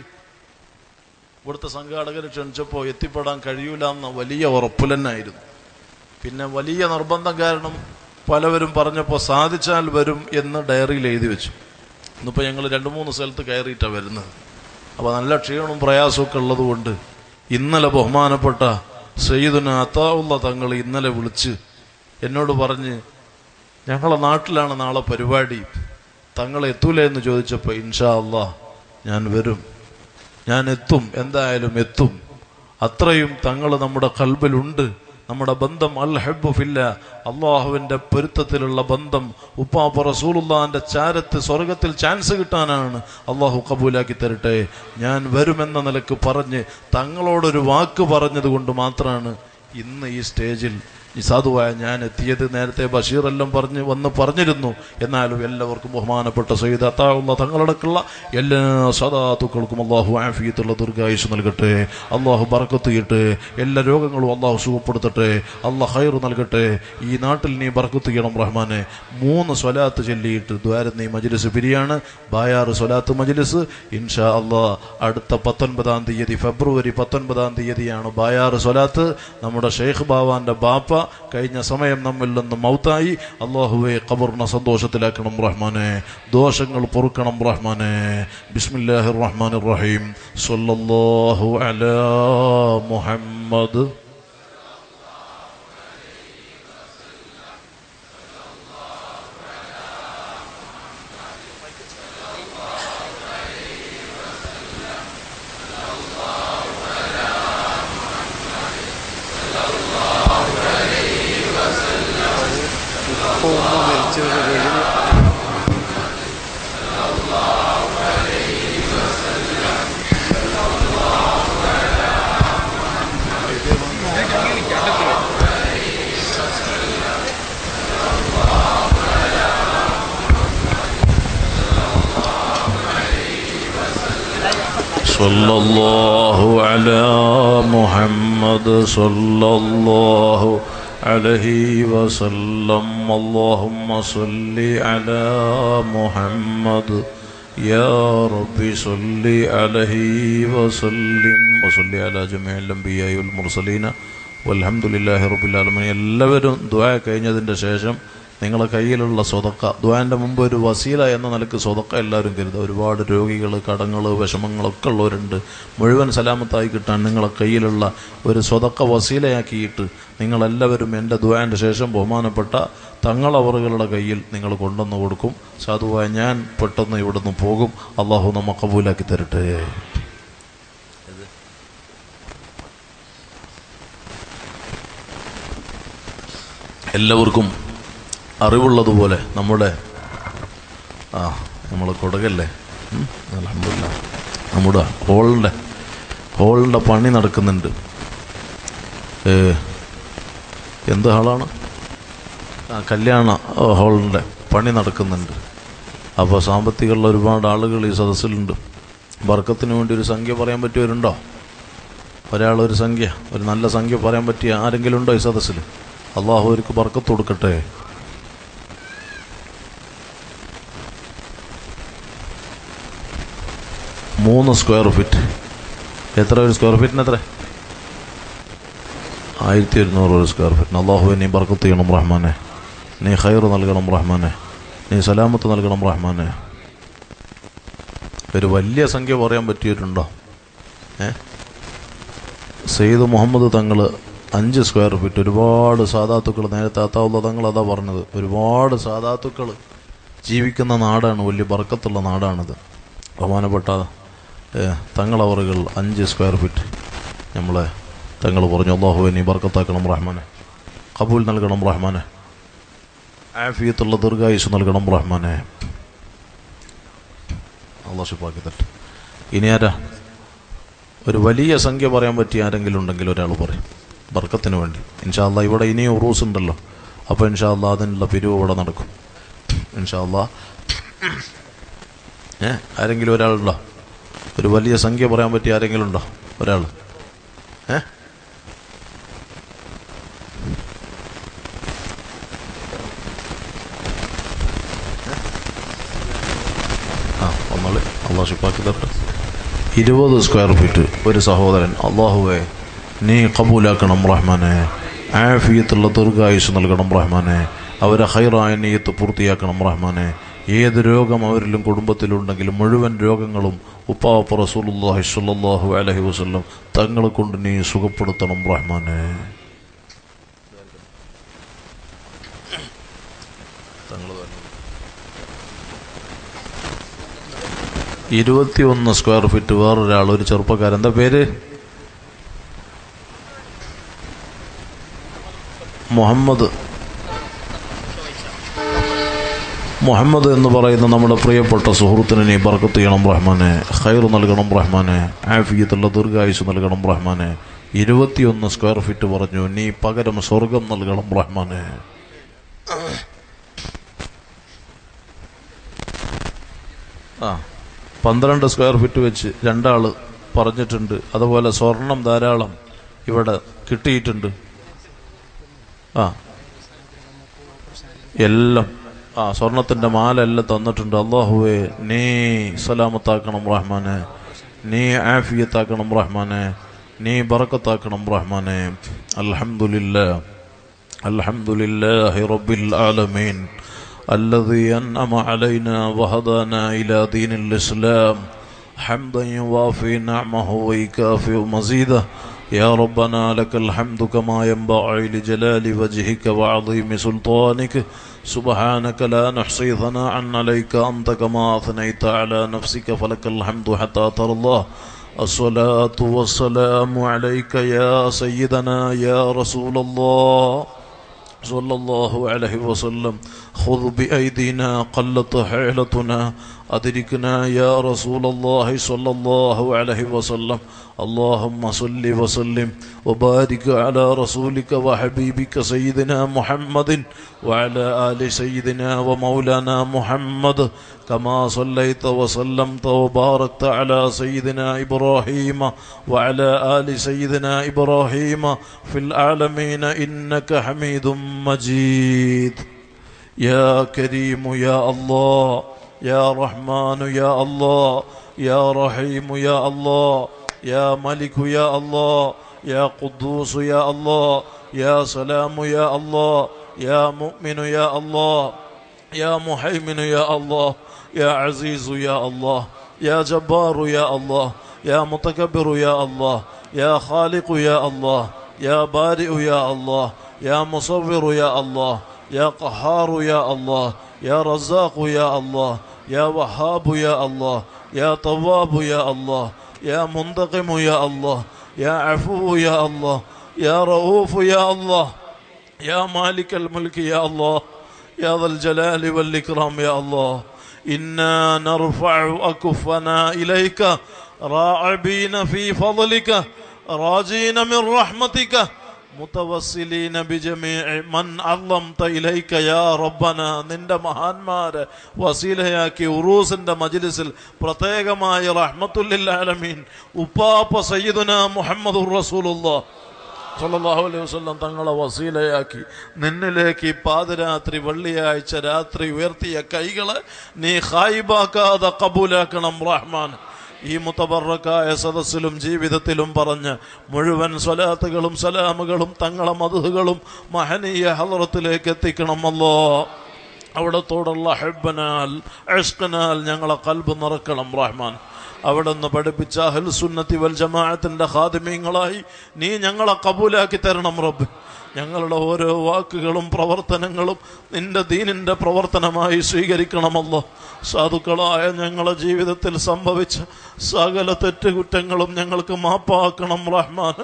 ഇവിടുത്തെ സംഘാടകർ ക്ഷണിച്ചപ്പോൾ എത്തിപ്പെടാൻ കഴിയൂല എന്ന വലിയ ഉറപ്പിൽ തന്നെയായിരുന്നു. പിന്നെ വലിയ നിർബന്ധം കാരണം പലവരും പറഞ്ഞപ്പോൾ സാധിച്ചാൽ വരും എന്ന് ഡയറിയിൽ എഴുതി വെച്ചു. ഇന്നിപ്പോൾ ഞങ്ങൾ രണ്ട് മൂന്ന് സ്ഥലത്ത് കയറിയിട്ടാണ് വരുന്നത്. അപ്പോൾ നല്ല ക്ഷീണവും പ്രയാസമൊക്കെ ഉള്ളതുകൊണ്ട് ഇന്നലെ ബഹുമാനപ്പെട്ട സെയ്ദുന അത്താവുള്ള തങ്ങൾ ഇന്നലെ വിളിച്ച് എന്നോട് പറഞ്ഞ് ഞങ്ങളെ നാട്ടിലാണ് നാളെ പരിപാടി. തങ്ങൾ എത്തൂലേ എന്ന് ചോദിച്ചപ്പോൾ ഇൻഷാ അള്ളാ ഞാൻ വരും. ഞാൻ എത്തും. എന്തായാലും എത്തും. അത്രയും തങ്ങൾ നമ്മുടെ കൽബിലുണ്ട്. നമ്മുടെ ബന്ധം അൽ ഹെബുഫില്ല അള്ളാഹുവിന്റെ പൊരുത്തത്തിലുള്ള ബന്ധം ഉപ്പാപ്പ റസൂലുള്ളാന്റെ ചാരത്ത് സ്വർഗത്തിൽ ചാൻസ് കിട്ടാനാണ് അള്ളാഹു കബൂലാക്കി തരട്ടെ. ഞാൻ വരുമെന്ന നിലയ്ക്ക് പറഞ്ഞ് തങ്ങളോടൊരു വാക്ക് പറഞ്ഞത് കൊണ്ട് മാത്രമാണ് ഇന്ന് ഈ സ്റ്റേജിൽ ഈ സാധുവായ ഞാൻ എത്തിയത് നേരത്തെ ബഷീറെല്ലാം പറഞ്ഞ് വന്ന് പറഞ്ഞിരുന്നു. എന്നാലും എല്ലാവർക്കും ബഹുമാനപ്പെട്ട സയ്യിദ് അത്താവുള്ള തങ്ങളടക്കുള്ള എല്ലാ സദാത്തുക്കൾക്കും അള്ളാഹു ആഫിയത്തുള്ള ദീർഘായുസ് നൽകട്ടെ. അള്ളാഹു ബറക്കത്ത് ചെയ്യട്ടെ എല്ലാ രോഗങ്ങളും അള്ളാഹു സുഖപ്പെടുത്തട്ടെ. അള്ളാഹ് ഹൈർ നൽകട്ടെ. ഈ നാട്ടിൽ നീ ബറക്കത്ത് ചെയ്യണം റഹ്മാനെ. മൂന്ന് സ്വലാത്ത് ചൊല്ലിയിട്ട് ദ്വാരം നീ മജിലിസ് പിരിയാണ്. ബായാറ് സ്വലാത്ത് മജിലിസ്. ഇൻഷാ അള്ളാഹ് അടുത്ത പത്തൊൻപതാം തീയതി ഫെബ്രുവരി പത്തൊൻപതാം തീയതിയാണ് ബായാറ് സ്വലാത്ത്. നമ്മുടെ ഷെയ്ഖ് ബാവാന്റെ ബാപ്പ കഴിഞ്ഞ സമയം നമ്മിൽ നിന്ന് മൗത്തായി. അള്ളാഹുവെ ഖബറിനെ സന്തോഷത്തിലാക്കണം റഹ്മാനെ. ദോഷങ്ങൾ പൊറുക്കണം റഹ്മാനെ. ബിസ്മില്ലാഹി റഹ്മാൻ റഹീം. സൊല്ലാഹു അല മുഹമ്മദ് صلى الله على محمد صلى الله عليه وسلم اللهم صل على محمد يا رب صل عليه وسلم وصل على جميع الأنبياء والمرسلين والحمد لله رب العالمين എല്ലാവരും ദുആ കഴിഞ്ഞതിൻ്റെ ശേഷം നിങ്ങളെ കയ്യിലുള്ള സ്വതക്ക. ദ്വാന്റെ മുമ്പ് ഒരു വസീല എന്ന നിലയ്ക്ക് സ്വതക്ക എല്ലാവരും കരുതുക. ഒരുപാട് രോഗികൾ കടങ്ങൾ വിഷമങ്ങളൊക്കെ ഉള്ളവരുണ്ട്. മുഴുവൻ സലാമത്തായി കിട്ടാൻ നിങ്ങളെ കയ്യിലുള്ള ഒരു സ്വതക്ക വസീലയാക്കിയിട്ട് നിങ്ങളെല്ലാവരും എന്റെ ദ്വാന്റെ ശേഷം ബഹുമാനപ്പെട്ട തങ്ങളവറുകളുടെ കയ്യിൽ നിങ്ങൾ കൊണ്ടുവന്ന് കൊടുക്കും. സാധുവായ ഞാൻ പെട്ടെന്ന് ഇവിടുന്ന് പോകും. അള്ളാഹു നമ്മ കബൂലാക്കി തരട്ടെ. എല്ലാവർക്കും അറിവുള്ളതുപോലെ നമ്മുടെ ആ നമ്മൾ കൊടുകല്ലേ? അലഹമില്ല നമ്മുടെ ഹോളിന്റെ ഹോളിന്റെ പണി നടക്കുന്നുണ്ട്. എന്ത് ഹാളാണ്? ആ കല്യാണ ഹോളിന്റെ പണി നടക്കുന്നുണ്ട്. അപ്പോൾ സാമ്പത്തികമുള്ള ഒരുപാട് ആളുകൾ ഈ സദസ്സിലുണ്ട്. വർക്കത്തിന് വേണ്ടി ഒരു സംഖ്യ പറയാൻ പറ്റിയവരുണ്ടോ? ഒരാളൊരു ഒരു സംഖ്യ ഒരു നല്ല സംഖ്യ പറയാൻ പറ്റിയ ആരെങ്കിലും ഉണ്ടോ ഈ സദസ്സിൽ അള്ളാഹു അവർക്ക് ബർക്കത്ത് കൊടുക്കട്ടെ. മൂന്ന് സ്ക്വയർ ഫീറ്റ് എത്ര ഒരു സ്ക്വയർ ഫീറ്റിന് എത്ര? ആയിരത്തി ഒരുന്നൂറ് ഒരു സ്ക്വയർ ഫീറ്റിന് അള്ളാഹു നീ ബർക്കത്ത് ചെയ്യണം റഹ്മാനെ. നീ ഹൈർ നൽകണം റഹ്മാനെ. നീ സലാമത്ത് നൽകണം റഹ്മാനെ. ഒരു വലിയ സംഖ്യ പറയാൻ പറ്റിയിട്ടുണ്ടോ? ഏ? സെയ്ദ് മുഹമ്മദ് തങ്ങൾ അഞ്ച് സ്ക്വയർ ഫീറ്റ് ഒരുപാട് സാധാത്തുക്കൾ നേരത്തെ അത്താവുള്ള തങ്ങൾ അതാ പറഞ്ഞത്. ഒരുപാട് സാധാത്തുക്കൾ ജീവിക്കുന്ന നാടാണ്. വലിയ ബർക്കത്തുള്ള നാടാണിത്. ബഹുമാനപ്പെട്ട തങ്ങളവറുകൾ അഞ്ച് സ്ക്വയർ ഫീറ്റ് നമ്മളെ തങ്ങൾ പറഞ്ഞു അള്ളാഹു നീ ബർക്കത്താക്കണം റഹ്മാനെ. കബൂൽ നൽകണം റഹ്മാനെ. ആഫിയത്തുള്ള ദീർഘായുസ് നൽകണം റഹ്മാനെ. അള്ളാഹ് ഷിപ്പാക്കി തട്ട്. ഇനി ആരാ? ഒരു വലിയ സംഖ്യ പറയാൻ പറ്റിയ ആരെങ്കിലും ഉണ്ടെങ്കിൽ ഒരാൾ പറയും ബർക്കത്തിന് വേണ്ടി. ഇൻഷാല്ല ഇവിടെ ഇനിയും ഉറൂസ് ഉണ്ടല്ലോ. അപ്പോൾ ഇൻഷാല്ല അതിനുള്ള പിരിവ് ഇവിടെ നടക്കും. ഇൻഷാല്ല ഏ ആരെങ്കിലും ഒരാളുണ്ടോ? ഒരു വലിയ സംഖ്യ പറയാൻ പറ്റിയ ആരെങ്കിലും ഉണ്ടോ? ഒരാൾ. ഏ? ഇരുപത് സ്ക്വയർ ഫീറ്റ് ഒരു സഹോദരൻ. അള്ളാഹുവെ നീ കബൂലാക്കണം റഹ്മാനെ. ആഫിയത്തുള്ള ദീർഘായുസ് നൽകണം റഹ്മാനെ. അവരെ ഹൈറായ നീയത്ത് പൂർത്തിയാക്കണം റഹ്മാനെ. ഏത് രോഗം അവരിലും കുടുംബത്തിലുണ്ടെങ്കിലും മുഴുവൻ രോഗങ്ങളും ഉപ്പാവപ്പ റസൂലുല്ലാഹി സ്വല്ലല്ലാഹു അലൈഹി വസല്ലം തങ്ങളെ കൊണ്ട് നീ സുഖപ്പെടുത്തണം റഹ്മാനെ. ഇരുപത്തിയൊന്ന് സ്ക്വയർ ഫീറ്റ് വേറൊരാൾ ഒരു ചെറുപ്പക്കാരൻ. എന്താ പേര്? മുഹമ്മദ്. മുഹമ്മദ് എന്ന് പറയുന്ന നമ്മുടെ പ്രിയപ്പെട്ട സുഹൃത്തിന് നീ ബർക്കത്ത് ചെയ്യണം റഹ്മാനെ. ഖൈർ നൽകണം റഹ്മാനെ. ആഫിയത്തുള്ള ദീർഘായുസ് നൽകണം റഹ്മാനെ. ഇരുപത്തിയൊന്ന് സ്ക്വയർ ഫീറ്റ് പറഞ്ഞു നീ പകരം സ്വർഗം നൽകണം റഹ്മാനെ. ആ പന്ത്രണ്ട് സ്ക്വയർ ഫീറ്റ് വെച്ച് രണ്ടാൾ പറഞ്ഞിട്ടുണ്ട്. അതുപോലെ സ്വർണം ധാരാളം ഇവിടെ കിട്ടിയിട്ടുണ്ട്. ആ എല്ലാം ആ സ്വർണത്തിന്റെ മാല എല്ലാം തന്നിട്ടുണ്ട് അള്ളാഹുവേ നീ സലാമത്താക്കണം റഹ്മാനെ നീ ആഫിയത്താക്കണം റഹ്മാനെ നീ ബറക്കത്താക്കണം റഹ്മാനെ അൽഹംദുലില്ലാ അൽഹംദുലില്ലാഹി റബ്ബിൽ ആലമീൻ الذي أنعم علينا وهدانا إلى دين الإسلام حمدا يوافي نعمه ويكافئ مزيده يا ربنا لك الحمد كما ينبغي لجلال وجهك وعظيم سلطانك. سبحانك لا نحصي ثناء عليك. أنت كما أثنيت على نفسك فلك الحمد حتى ترضى. الصلاة والسلام عليك يا سيدنا يا رسول الله صلى الله عليه وسلم. خذ بأيدينا قلت حيلتنا. أدركنا يا رسول الله صلى الله عليه وسلم اللهم صل وسلم وبارك على رسولك وحبيبك سيدنا محمد وعلى آل سيدنا ومولانا محمد كما صليت وسلمت وباركت على سيدنا إبراهيم وعلى آل سيدنا إبراهيم في العالمين إنك حميد مجيد يا كريم يا الله يا رحمن يا الله يا رحيم يا الله يا ملك يا الله يا قدوس يا الله يا سلام يا الله يا مؤمن يا الله يا محيمن يا الله يا عزيز يا الله يا جبار يا الله يا متكبر يا الله يا خالق يا الله يا بارئ يا الله يا مصور يا الله يا قهار يا الله يا رزاق يا الله يا وهاب يا الله يا طواب يا الله يا منتقم يا الله يا عفو يا الله يا رؤوف يا الله يا مالك الملك يا الله يا ذا الجلال والإكرام يا الله. إنا نرفع أكفنا إليك راعبين في فضلك راجين من رحمتك നിന്റെ മഹാന്മാരെ വസീലയാക്കി ഉറൂസിന്റെ മജ്ലിസിൽ പ്രത്യേകമായ അലൈഹി തങ്ങളെ വസീലയാക്കി. നിന്നിലേക്ക് പാതിരാത്രി വെള്ളിയാഴ്ച രാത്രി ഉയർത്തിയ കൈകളെ നീ ഹായിബാക്കാതെ കബൂലാക്കണം റഹ്മാൻ ഈ മുത്തബറക്കായ സദസ്സിലും ജീവിതത്തിലും പറഞ്ഞ് മുഴുവൻ സ്വലാത്തുകളും സലാമുകളും തങ്ങളെ മധുകളും മഹനീയ ഹലറത്തിലേക്ക് എത്തിക്കണമല്ലോ അവിടത്തോടുള്ള ഹെബനാൽ അഷ്കനാൽ ഞങ്ങളെ കൽബ് നിറക്കണം റഹ്മാൻ. അവിടെ നിന്ന് പഠിപ്പിച്ച അഹൽ സുന്നത്തി വൽ ജമാഅത്തിന്റെ ഖാദിമീങ്ങളായി നീ ഞങ്ങളെ കബൂലാക്കി തരണം റബ്ബ്. ഞങ്ങളുടെ ഓരോ വാക്കുകളും പ്രവർത്തനങ്ങളും നിന്റെ ദീനിന്റെ പ്രവർത്തനമായി സ്വീകരിക്കണമല്ലോ. സാധുക്കളായ ഞങ്ങളുടെ ജീവിതത്തിൽ സംഭവിച്ച സകല തെറ്റുകുറ്റങ്ങളും ഞങ്ങൾക്ക് മാപ്പാക്കണം റഹ്മാൻ.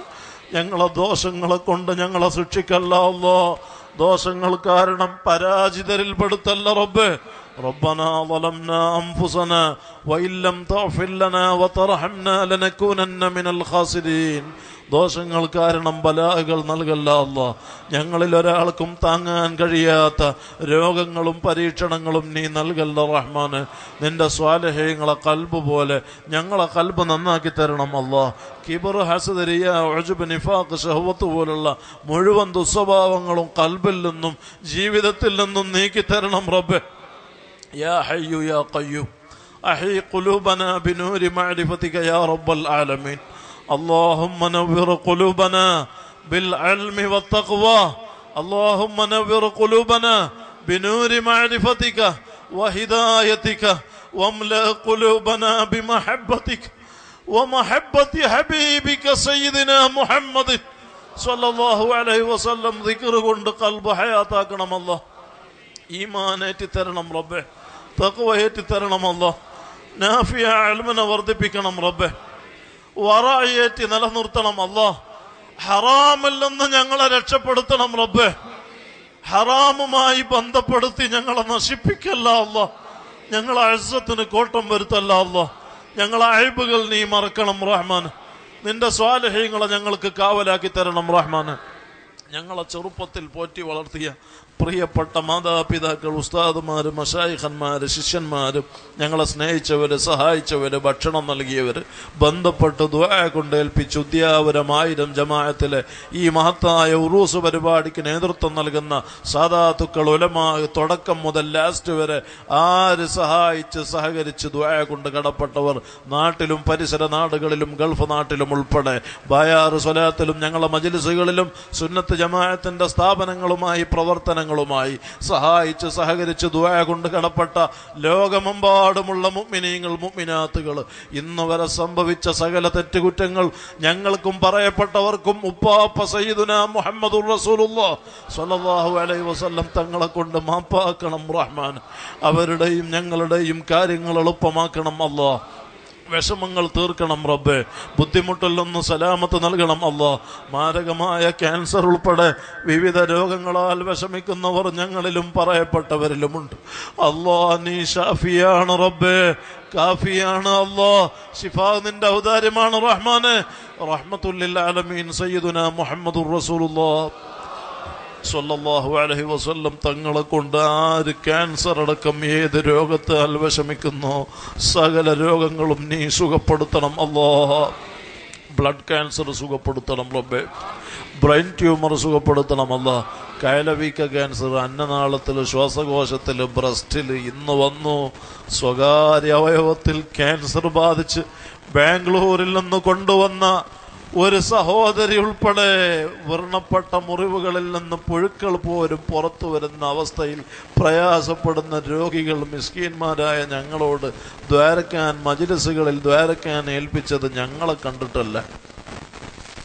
ഞങ്ങളെ ദോഷങ്ങളെ കൊണ്ട് ഞങ്ങളെ ശിക്ഷിക്കല്ലോ ദോഷങ്ങൾ കാരണം പരാജിതരിൽപ്പെടുത്തല്ല റബ്ബേ. ربنا ظلمنا أنفسنا وإن لم تغفر لنا وترحمنا لنكونن من الخاسرين ദോഷങ്ങൾ കാരണം ബലാഹകൾ നൽകല്ല അല്ല ഞങ്ങളിൽ ഒരാൾക്കും താങ്ങാൻ കഴിയാത്ത രോഗങ്ങളും പരീക്ഷണങ്ങളും നീ നൽകല്ല റഹ്മാന് നിന്റെ സ്വാലഹ്യങ്ങളെ കൽബ് പോലെ ഞങ്ങളെ കൽബ് നന്നാക്കി തരണം അല്ലാ കിബർ ഹസദരിയ ഒഴുബ് നിഫാഖ് ഷഹവത്ത് പോലുള്ള മുഴുവൻ ദുസ്വഭാവങ്ങളും കൽബിൽ നിന്നും ജീവിതത്തിൽ നിന്നും നീക്കി തരണം റബ്ബെ يا حي يا قيوم أحي قلوبنا بنور معرفتك يا رب العالمين. اللهم نور قلوبنا بالعلم والتقوى. اللهم نور قلوبنا بنور معرفتك وهدايتك. واملأ قلوبنا بمحبتك ومحبة حبيبك سيدنا محمد. صلى الله عليه وسلم ذكر قلب حياتك نم الله إيمان تترنم ربه തക്വയേറ്റി തരണം അല്ലോ. നാഫിയ അൽമനെ വർദ്ധിപ്പിക്കണം റബ്ബെ. വറായേറ്റി നിലനിർത്തണം അല്ലോ. ഹറാമിൽ ഞങ്ങളെ രക്ഷപ്പെടുത്തണം റബ്ബെ. ഹറാമുമായി ബന്ധപ്പെടുത്തി ഞങ്ങളെ നശിപ്പിക്കല്ല അല്ലോ. ഞങ്ങളെ അഴ്സത്തിന് കോട്ടം വരുത്തല്ല അല്ലോ. ഞങ്ങളെ അഴിബുകൾ നീ മറക്കണം റഹ്മാൻ. നിന്റെ സ്വാലഹ്യങ്ങളെ ഞങ്ങൾക്ക് കാവലാക്കി തരണം റഹ്മാൻ. ഞങ്ങളെ ചെറുപ്പത്തിൽ പോറ്റി വളർത്തിയ പ്രിയപ്പെട്ട മാതാപിതാക്കൾ ഉസ്താദുമാര് മഷായിഖന്മാര് ശിഷ്യന്മാരും ഞങ്ങളെ സ്നേഹിച്ചവര് സഹായിച്ചവര് ഭക്ഷണം നൽകിയവര് ബന്ധപ്പെട്ട് ദ്വായ കൊണ്ട് ഏൽപ്പിച്ച് ഉദ്യാവരമായിരം ജമാഅത്തിലെ ഈ മഹത്തായ ഉറൂസ് പരിപാടിക്ക് നേതൃത്വം നൽകുന്ന സാധാത്തുക്കൾ ഉലമാ തുടക്കം മുതൽ ലാസ്റ്റ് വരെ ആര് സഹായിച്ച് സഹകരിച്ച് ദ്വായ കൊണ്ട് കടപ്പെട്ടവർ നാട്ടിലും പരിസര നാടുകളിലും ഗൾഫ് നാട്ടിലും ഉൾപ്പെടെ ബായാറ് സ്വലാത്തിലും ഞങ്ങളെ മജിലിസുകളിലും സുന്നത്ത് ജമാഅത്തിന്റെ സ്ഥാപനങ്ങളുമായി പ്രവർത്തനങ്ങളുമായി സഹായിച്ച് സഹകരിച്ച് ദ്വാ കൊണ്ട് കടപ്പെട്ട ലോകമെമ്പാടുമുള്ള മുഗ്മിനീങ്ങൾ മുഗ്മിനാത്തുകൾ ഇന്ന് വരെ സംഭവിച്ച സകല തെറ്റുകുറ്റങ്ങൾ ഞങ്ങൾക്കും പറയപ്പെട്ടവർക്കും ഉപ്പാപ്പ സയ്യിദുന മുഹമ്മദുർ റസൂലുള്ളാ സ്വല്ലല്ലാഹു അലൈഹി വസല്ലം തങ്ങളെ കൊണ്ട് മാപ്പാക്കണം റഹ്മാൻ. അവരുടെയും ഞങ്ങളുടെയും കാര്യങ്ങൾ എളുപ്പമാക്കണം അല്ലാ വിഷമങ്ങൾ തീർക്കണം റബ്ബെ. ബുദ്ധിമുട്ടിൽ സലാമത്ത് നൽകണം അള്ളാ മാരകമായ ക്യാൻസർ ഉൾപ്പെടെ വിവിധ രോഗങ്ങളാൽ വിഷമിക്കുന്നവർ ഞങ്ങളിലും പറയപ്പെട്ടവരിലുമുണ്ട്. അള്ളാ നീ ഷാഫിയാണ് റബ്ബെ. കാഫിയാണ് അള്ളാ ഷിഫാ നിന്റെ ഔദാര്യമാണ് റഹ്മാനെ. റഹ്മത്തുല്ലിൽ ആലമീൻ സയ്യിദുന മുഹമ്മദുർ റസൂലുള്ളാഹ് സല്ലല്ലാഹു അലൈഹി വസല്ലം തങ്ങളെ കൊണ്ട് ആര് ക്യാൻസർ അടക്കം ഏത് രോഗത്താൽ വിഷമിക്കുന്നു സകല രോഗങ്ങളും നീ സുഖപ്പെടുത്തണം അല്ലോ. ബ്ലഡ് ക്യാൻസർ സുഖപ്പെടുത്തണം റബ്ബേ. ബ്രെയിൻ ട്യൂമർ സുഖപ്പെടുത്തണം അല്ല. കയലവീക്ക ക്യാൻസർ അന്നനാളത്തിൽ ശ്വാസകോശത്തിൽ ബ്രസ്റ്റിൽ ഇന്ന് വന്നു. സ്വകാര്യ അവയവത്തിൽ ക്യാൻസർ ബാധിച്ച് ബാംഗ്ലൂരിൽ നിന്ന് കൊണ്ടുവന്ന ഒരു സഹോദരി ഉൾപ്പെടെ വർണപ്പെട്ട മുറിവുകളിൽ നിന്ന് പുഴുക്കൾ പോലും പുറത്തു വരുന്ന അവസ്ഥയിൽ പ്രയാസപ്പെടുന്ന രോഗികൾ മിസ്കീന്മാരായ ഞങ്ങളോട് ദ്വാരക്കാൻ മജിലിസുകളിൽ ദ്വാരക്കാൻ ഏൽപ്പിച്ചത് ഞങ്ങളെ കണ്ടിട്ടല്ല.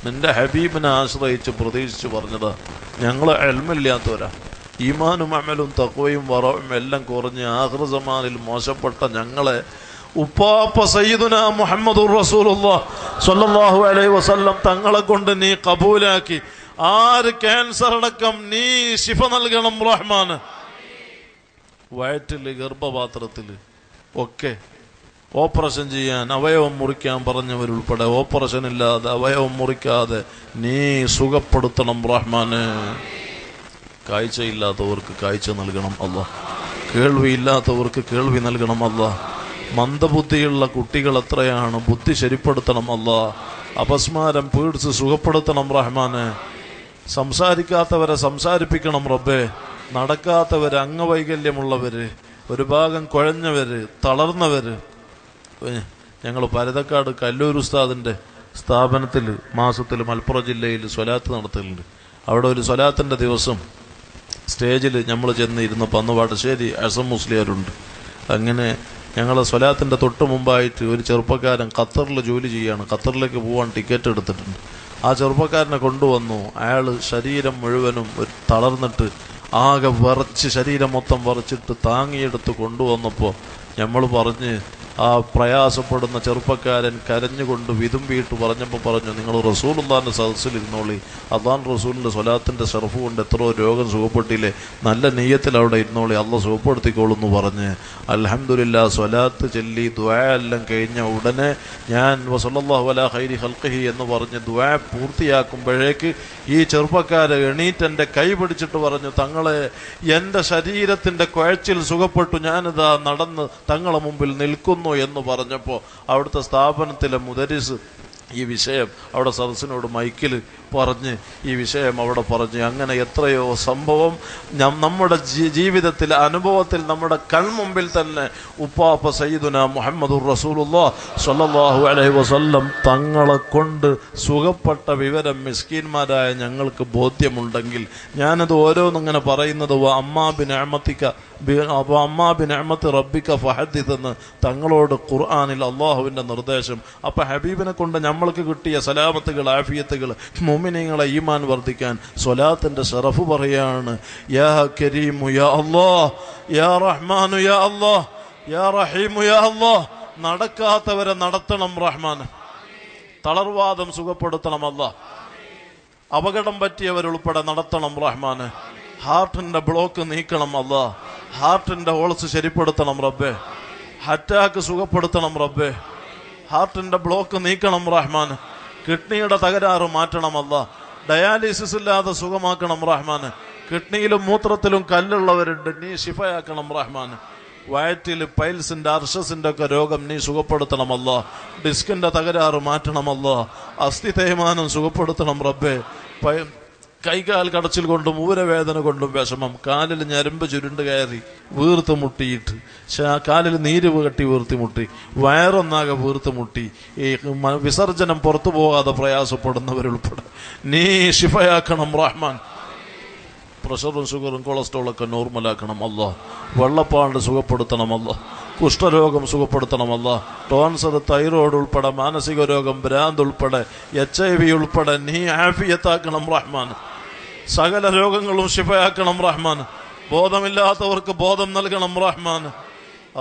നിന്റെ ഹബീബിനെ ആശ്രയിച്ച് പ്രതീക്ഷിച്ച് പറഞ്ഞത് ഞങ്ങൾ എൽമില്ലാത്തവരാ. ഈമാനും അമലും തക്കവയും വറവും എല്ലാം കുറഞ്ഞ് ആഹൃസമാനിൽ മോശപ്പെട്ട ഞങ്ങളെ ഉപ്പാപ്പ സയ്യിദുന മുഹമ്മദ് സ്വല്ലല്ലാഹു അലൈഹി വസല്ലം തങ്ങളെ കൊണ്ട് നീ കബൂലാക്കി. ആര് ക്യാൻസർ അടക്കം നീ ശിഫ നൽകണം റഹ്മാൻ വയറ്റിൽ ഗർഭപാത്രത്തിൽ ഒക്കെ ഓപ്പറേഷൻ ചെയ്യാൻ അവയവം മുറിക്കാൻ പറഞ്ഞവരുൾപ്പെടെ ഓപ്പറേഷൻ ഇല്ലാതെ അവയവം മുറിക്കാതെ നീ സുഖപ്പെടുത്തണം റഹ്മാന്. കാഴ്ചയില്ലാത്തവർക്ക് കാഴ്ച നൽകണം അല്ല കേൾവിയില്ലാത്തവർക്ക് കേൾവി നൽകണം അല്ല മന്ദബുദ്ധിയുള്ള കുട്ടികൾ എത്രയാണ്? ബുദ്ധി ശരിപ്പെടുത്തണം അല്ല. അപസ്മാരം പീഡിച്ച് സുഖപ്പെടുത്തണം റഹ്മാന്. സംസാരിക്കാത്തവരെ സംസാരിപ്പിക്കണം റബ്ബേ. നടക്കാത്തവര് അംഗവൈകല്യമുള്ളവര്. ഒരു ഭാഗം കുഴഞ്ഞവര് തളർന്നവര്. ഞങ്ങൾ പരതക്കാട് കല്ലൂർ ഉസ്താദിന്റെ സ്ഥാപനത്തിൽ മാസത്തിൽ മലപ്പുറം ജില്ലയിൽ സ്വലാത്ത് നടത്തലുണ്ട്. അവിടെ ഒരു സ്വലാത്തിന്റെ ദിവസം സ്റ്റേജിൽ നമ്മൾ ചെന്ന് ഇരുന്നപ്പോൾ അന്ന് പാട്ടശ്ശേരി അസം മുസ്ലിയാരുണ്ട്. അങ്ങനെ ഞങ്ങൾ സ്വലാത്തിന്റെ തൊട്ട് മുമ്പായിട്ട് ഒരു ചെറുപ്പക്കാരൻ ഖത്തറിൽ ജോലി ചെയ്യാണ്. ഖത്തറിലേക്ക് പോകാൻ ടിക്കറ്റ് എടുത്തിട്ടുണ്ട്. ആ ചെറുപ്പക്കാരനെ കൊണ്ടുവന്നു. അയാൾ ശരീരം മുഴുവനും ഒരു തളർന്നിട്ട് ആകെ വിറച്ച് ശരീരം മൊത്തം വിറച്ചിട്ട് താങ്ങിയെടുത്ത് കൊണ്ടുവന്നപ്പോൾ നമ്മൾ പറഞ്ഞ് ആ പ്രയാസപ്പെടുന്ന ചെറുപ്പക്കാരൻ കരഞ്ഞുകൊണ്ട് വിതുമ്പിയിട്ട് പറഞ്ഞപ്പോൾ പറഞ്ഞു നിങ്ങൾ റസൂലുള്ളാന്റെ സദസ്സിൽ ഇരുന്നോളി. അള്ളാൻ റസൂലിന്റെ സ്വലാത്തിന്റെ ഷെർഫ് കൊണ്ട് എത്രയോ രോഗം സുഖപ്പെട്ടില്ലേ. നല്ല നെയ്യത്തിൽ അവിടെ ഇരുന്നോളി. അള്ള സുഖപ്പെടുത്തിക്കോളൂ എന്ന് പറഞ്ഞ്. അലഹമുല്ല സ്വലാത്ത് ചൊല്ലി ദ്വാ എല്ലാം കഴിഞ്ഞ ഉടനെ ഞാൻ വസല്ലാഹു അല ഹൈരി ഹൽക്കഹി എന്ന് പറഞ്ഞ് ദ്വായ പൂർത്തിയാക്കുമ്പോഴേക്ക് ഈ ചെറുപ്പക്കാരെ എണീറ്റ് എന്റെ കൈ പിടിച്ചിട്ട് പറഞ്ഞു തങ്ങളെ എന്റെ ശരീരത്തിന്റെ കുഴച്ചിൽ സുഖപ്പെട്ടു. ഞാനിതാ നടന്ന് തങ്ങളെ മുമ്പിൽ നിൽക്കുന്നു. എന്ന് പറഞ്ഞപ്പോൾ അവിടുത്തെ സ്ഥാപനത്തിലെ മുദരിസ് ഈ വിഷയം അവിടെ സദസ്സിനോട് മൈക്കിൽ പറഞ്ഞ് ഈ വിഷയം അവിടെ പറഞ്ഞു. അങ്ങനെ എത്രയോ സംഭവം നമ്മുടെ ജീവിതത്തിൽ അനുഭവത്തിൽ നമ്മുടെ കൺമുമ്പിൽ തന്നെ ഉപ്പാപ്പ സയ്യിദുന മുഹമ്മദുർ റസൂലുള്ള സ്വല്ലല്ലാഹു അലൈഹി വസല്ലം തങ്ങളെ കൊണ്ട് സുഖപ്പെട്ട വിവരം മിസ്കീന്മാരായ ഞങ്ങൾക്ക് ബോധ്യമുണ്ടെങ്കിൽ ഞാനത് ഓരോന്നിങ്ങനെ പറയുന്നത് അമ്മാബിൻ അഹമ്മത്തിക്ക അപ്പോൾ അഹമ്മത്ത് റബ്ബിക്ക ഫഹദിത്ത് എന്ന് തങ്ങളോട് ഖുർആാനിൽ അള്ളാഹുവിന്റെ നിർദ്ദേശം. അപ്പം ഹബീബിനെ കൊണ്ട് നമ്മൾക്ക് കിട്ടിയ സലാമത്തുകൾ ആഫിയത്തുകൾ മുമിനിങ്ങളെ ഈമാൻ വർദ്ധിക്കാൻ സ്വലാത്തിന്റെ ഷറഫ് പറയാണ് യാ കരീമു യാ അല്ലാ യാ റഹ്മാനു യാ അല്ലാ യാ റഹീമു യാ അല്ലാ നടക്കാത്തവരെ നടത്തണം റഹ്മാൻ തളർവാദം സുഖപ്പെടുത്തണം അല്ല അപകടം പറ്റിയവരുൾപ്പെടെ നടത്തണം റഹ്മാന്. ഹാർട്ടിന്റെ ബ്ലോക്ക് നീക്കണം അല്ല ഹാർട്ടിന്റെ ഹോൾസ് ശരിപ്പെടുത്തണം റബ്ബേ. അറ്റാക്ക് സുഖപ്പെടുത്തണം റബ്ബേ. ഹാർട്ടിന്റെ ബ്ലോക്ക് നീക്കണം റഹ്മാൻ കിഡ്നിയുടെ തകരാറ് മാറ്റണം അല്ല. ഡയാലിസിസ് ഇല്ലാതെ സുഖമാക്കണം റഹ്മാന്. കിഡ്നിയിലും മൂത്രത്തിലും കല്ലുള്ളവരുണ്ട് നീ ശിഫയാക്കണം റഹ്മാന്. വയറ്റിൽ പൈൽസിന്റെ അർഷസിന്റെ ഒക്കെ രോഗം നീ സുഖപ്പെടുത്തണമല്ല ഡിസ്കിന്റെ തകരാറ് മാറ്റണമല്ല അസ്ഥി തേയ്മാനം സുഖപ്പെടുത്തണം റബ്ബേ. കൈകാൽ കടച്ചിൽ കൊണ്ടും ഊരവേദന കൊണ്ടും വിഷമം. കാലിൽ ഞരമ്പ് ചുരുണ്ട് കയറി വീർത്ത് മുട്ടിയിട്ട് കാലിൽ നീര് കെട്ടി വീർത്തി മുട്ടി വയറൊന്നാകെ വീർത്ത് മുട്ടി. ഈ വിസർജനം പുറത്തു പോകാതെ പ്രയാസപ്പെടുന്നവരുൾപ്പെടെ. നീ ഷിഫയാക്കണം റഹ്മാൻ. പ്രഷറും ഷുഗറും കൊളസ്ട്രോളൊക്കെ നോർമലാക്കണം അല്ല വെള്ളപ്പാണ്ട് സുഖപ്പെടുത്തണം അല്ല കുഷ്ഠരോഗം സുഖപ്പെടുത്തണമല്ല. ടോൺസർ തൈറോയ്ഡ് ഉൾപ്പെടെ മാനസിക രോഗം ഭ്രാന്ത് ഉൾപ്പെടെ എച്ച് ഐ വി ഉൾപ്പെടെ നീ ആഫിയത്താക്കണം റഹ്മാൻ. സകല രോഗങ്ങളും ശിഫയാക്കണം റഹ്മാൻ. ബോധമില്ലാത്തവർക്ക് ബോധം നൽകണം റഹ്മാൻ.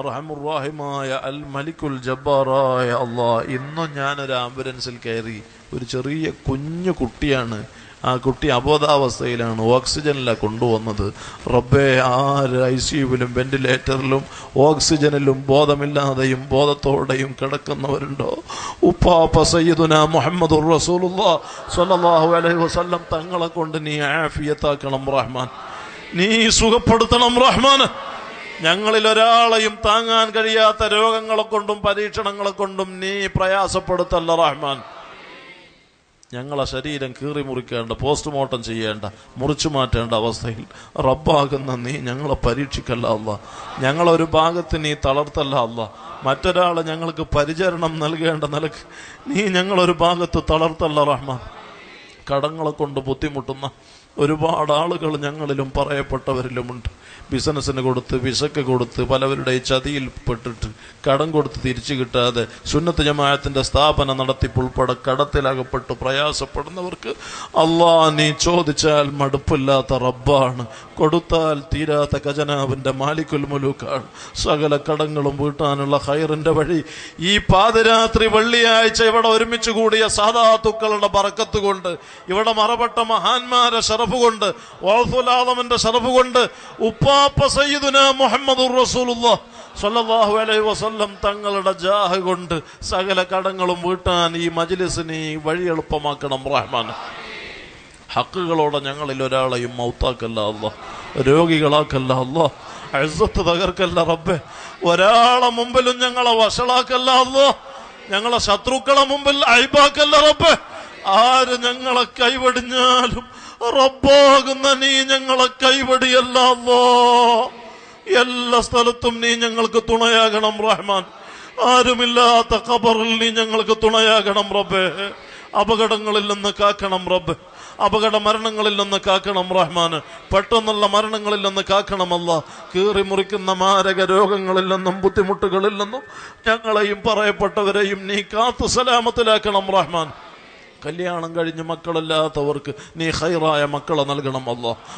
റഹമുറാഹിമായ അൽ മലിക്കുൽ ജബ്ബാറായ അള്ളാ ഇന്നും ഞാനൊരു ആംബുലൻസിൽ കയറി ഒരു ചെറിയ കുഞ്ഞു കുട്ടിയാണ് ആ കുട്ടി അബോധാവസ്ഥയിലാണ് ഓക്സിജനിലാണ് കൊണ്ടുവന്നത്. റബ്ബെ ആര് ഐ സിയുവിലും വെന്റിലേറ്ററിലും ഓക്സിജനിലും ബോധമില്ലാതെയും ബോധത്തോടെയും കിടക്കുന്നവരുണ്ടോ? ഉപ്പാപ്പ സയ്യിദുന മുഹമ്മദ് സ്വല്ലല്ലാഹു അലൈഹി വസല്ലം തങ്ങളെ കൊണ്ട് നീ ആഫിയത്താക്കണം റഹ്മാൻ. നീ സുഖപ്പെടുത്തണം റഹ്മാൻ. ഞങ്ങളിൽ ഒരാളെയും താങ്ങാൻ കഴിയാത്ത രോഗങ്ങളെ കൊണ്ടും പരീക്ഷണങ്ങളെ കൊണ്ടും നീ പ്രയാസപ്പെടുത്തല്ല റഹ്മാൻ. ഞങ്ങളെ ശരീരം കീറി മുറിക്കേണ്ട പോസ്റ്റ്മോർട്ടം ചെയ്യേണ്ട മുറിച്ചു മാറ്റേണ്ട അവസ്ഥയിൽ റബ്ബാകുന്ന നീ ഞങ്ങളെ പരീക്ഷിക്കല്ല അല്ല. ഞങ്ങളൊരു ഭാഗത്ത് നീ തളർത്തല്ല അല്ല. മറ്റൊരാളെ ഞങ്ങൾക്ക് പരിചരണം നൽകേണ്ട നിലയ്ക്ക് നീ ഞങ്ങളൊരു ഭാഗത്ത് തളർത്തല്ല റഹ്മാൻ. കടങ്ങളെ കൊണ്ട് ബുദ്ധിമുട്ടുന്ന ഒരുപാട് ആളുകൾ ഞങ്ങളിലും പറയപ്പെട്ടവരിലുമുണ്ട്. ബിസിനസ്സിന് കൊടുത്ത് വിശക്ക് കൊടുത്ത് പലവരുടെ ചതിയിൽ പെട്ടിട്ട് കടം കൊടുത്ത് തിരിച്ചു കിട്ടാതെ സുന്നത്ത് ജമാഅത്തിന്റെ സ്ഥാപനം നടത്തിപ്പുൾപ്പെടെ കടത്തിലകപ്പെട്ട് പ്രയാസപ്പെടുന്നവർക്ക് അള്ളാ നീ ചോദിച്ചാൽ മടുപ്പില്ലാത്ത റബ്ബാണ്. കൊടുത്താൽ തീരാത്ത ഖജനാവിന്റെ മാലിക്കുൽ മുലൂക്കാണ്. സകല കടങ്ങളും വീട്ടാനുള്ള ഹൈറിന്റെ വഴി. ഈ പാതിരാത്രി വെള്ളിയാഴ്ച ഇവിടെ ഒരുമിച്ച് കൂടിയ സാധാത്തുക്കളുടെ പറക്കത്തുകൊണ്ട് ഇവിടെ മറപ്പെട്ട മഹാന്മാരെ ഷറഫ് കൊണ്ട് ഓഫുലാദമന്റെ ഷറഫ് കൊണ്ട് ഉപ്പാപ്പ സയ്യിദുന മുഹമ്മദ് റസൂലുള്ള സല്ലല്ലാഹു അലൈഹി വസല്ലം തങ്ങളുടെ ജാഹ് കൊണ്ട് സകല കടങ്ങളും വീട്ടാൻ ഈ മജ്ലിസിനെ വഴി എളുപ്പമാക്കണം റഹ്മാൻ. ഹക്കുകളോടെ ഞങ്ങളിൽ ഒരാളെയും മൗത്താക്കല്ല അല്ല രോഗികളാക്കല്ല അല്ല അഴുസത്ത് തകർക്കല്ല റബ്ബെ. ഒരാളെ മുമ്പിലും ഞങ്ങളെ വഷളാക്കല്ല അല്ല ഞങ്ങളെ ശത്രുക്കളെ മുമ്പിൽ അഴിപ്പാക്കല്ല റബ്ബെ. ആര് ഞങ്ങളെ കൈവടിഞ്ഞാലും റബ്ബാകുന്ന നീ ഞങ്ങളെ കൈവടിയല്ലോ എല്ലാ സ്ഥലത്തും നീ ഞങ്ങൾക്ക് തുണയാകണം റഹ്മാൻ. ആരുമില്ലാത്ത ഖബറിൽ നീ ഞങ്ങൾക്ക് തുണയാകണം റബ്ബേ. അപകടങ്ങളിൽ നിന്ന് കാക്കണം റബ്ബ്. അപകട മരണങ്ങളിൽ നിന്ന് കാക്കണം റഹ്മാന് പെട്ടെന്നുള്ള മരണങ്ങളിൽ നിന്ന് കാക്കണമല്ല കീറി മുറിക്കുന്ന മാരക രോഗങ്ങളിൽ നിന്നും ബുദ്ധിമുട്ടുകളിൽ നിന്നും ഞങ്ങളെയും പറയപ്പെട്ടവരെയും നീ കാത്തു സലാമത്തിലാക്കണം റഹ്മാൻ. കല്യാണം കഴിഞ്ഞ് മക്കളില്ലാത്തവർക്ക് നീ ഹൈറായ മക്കളെ നൽകണം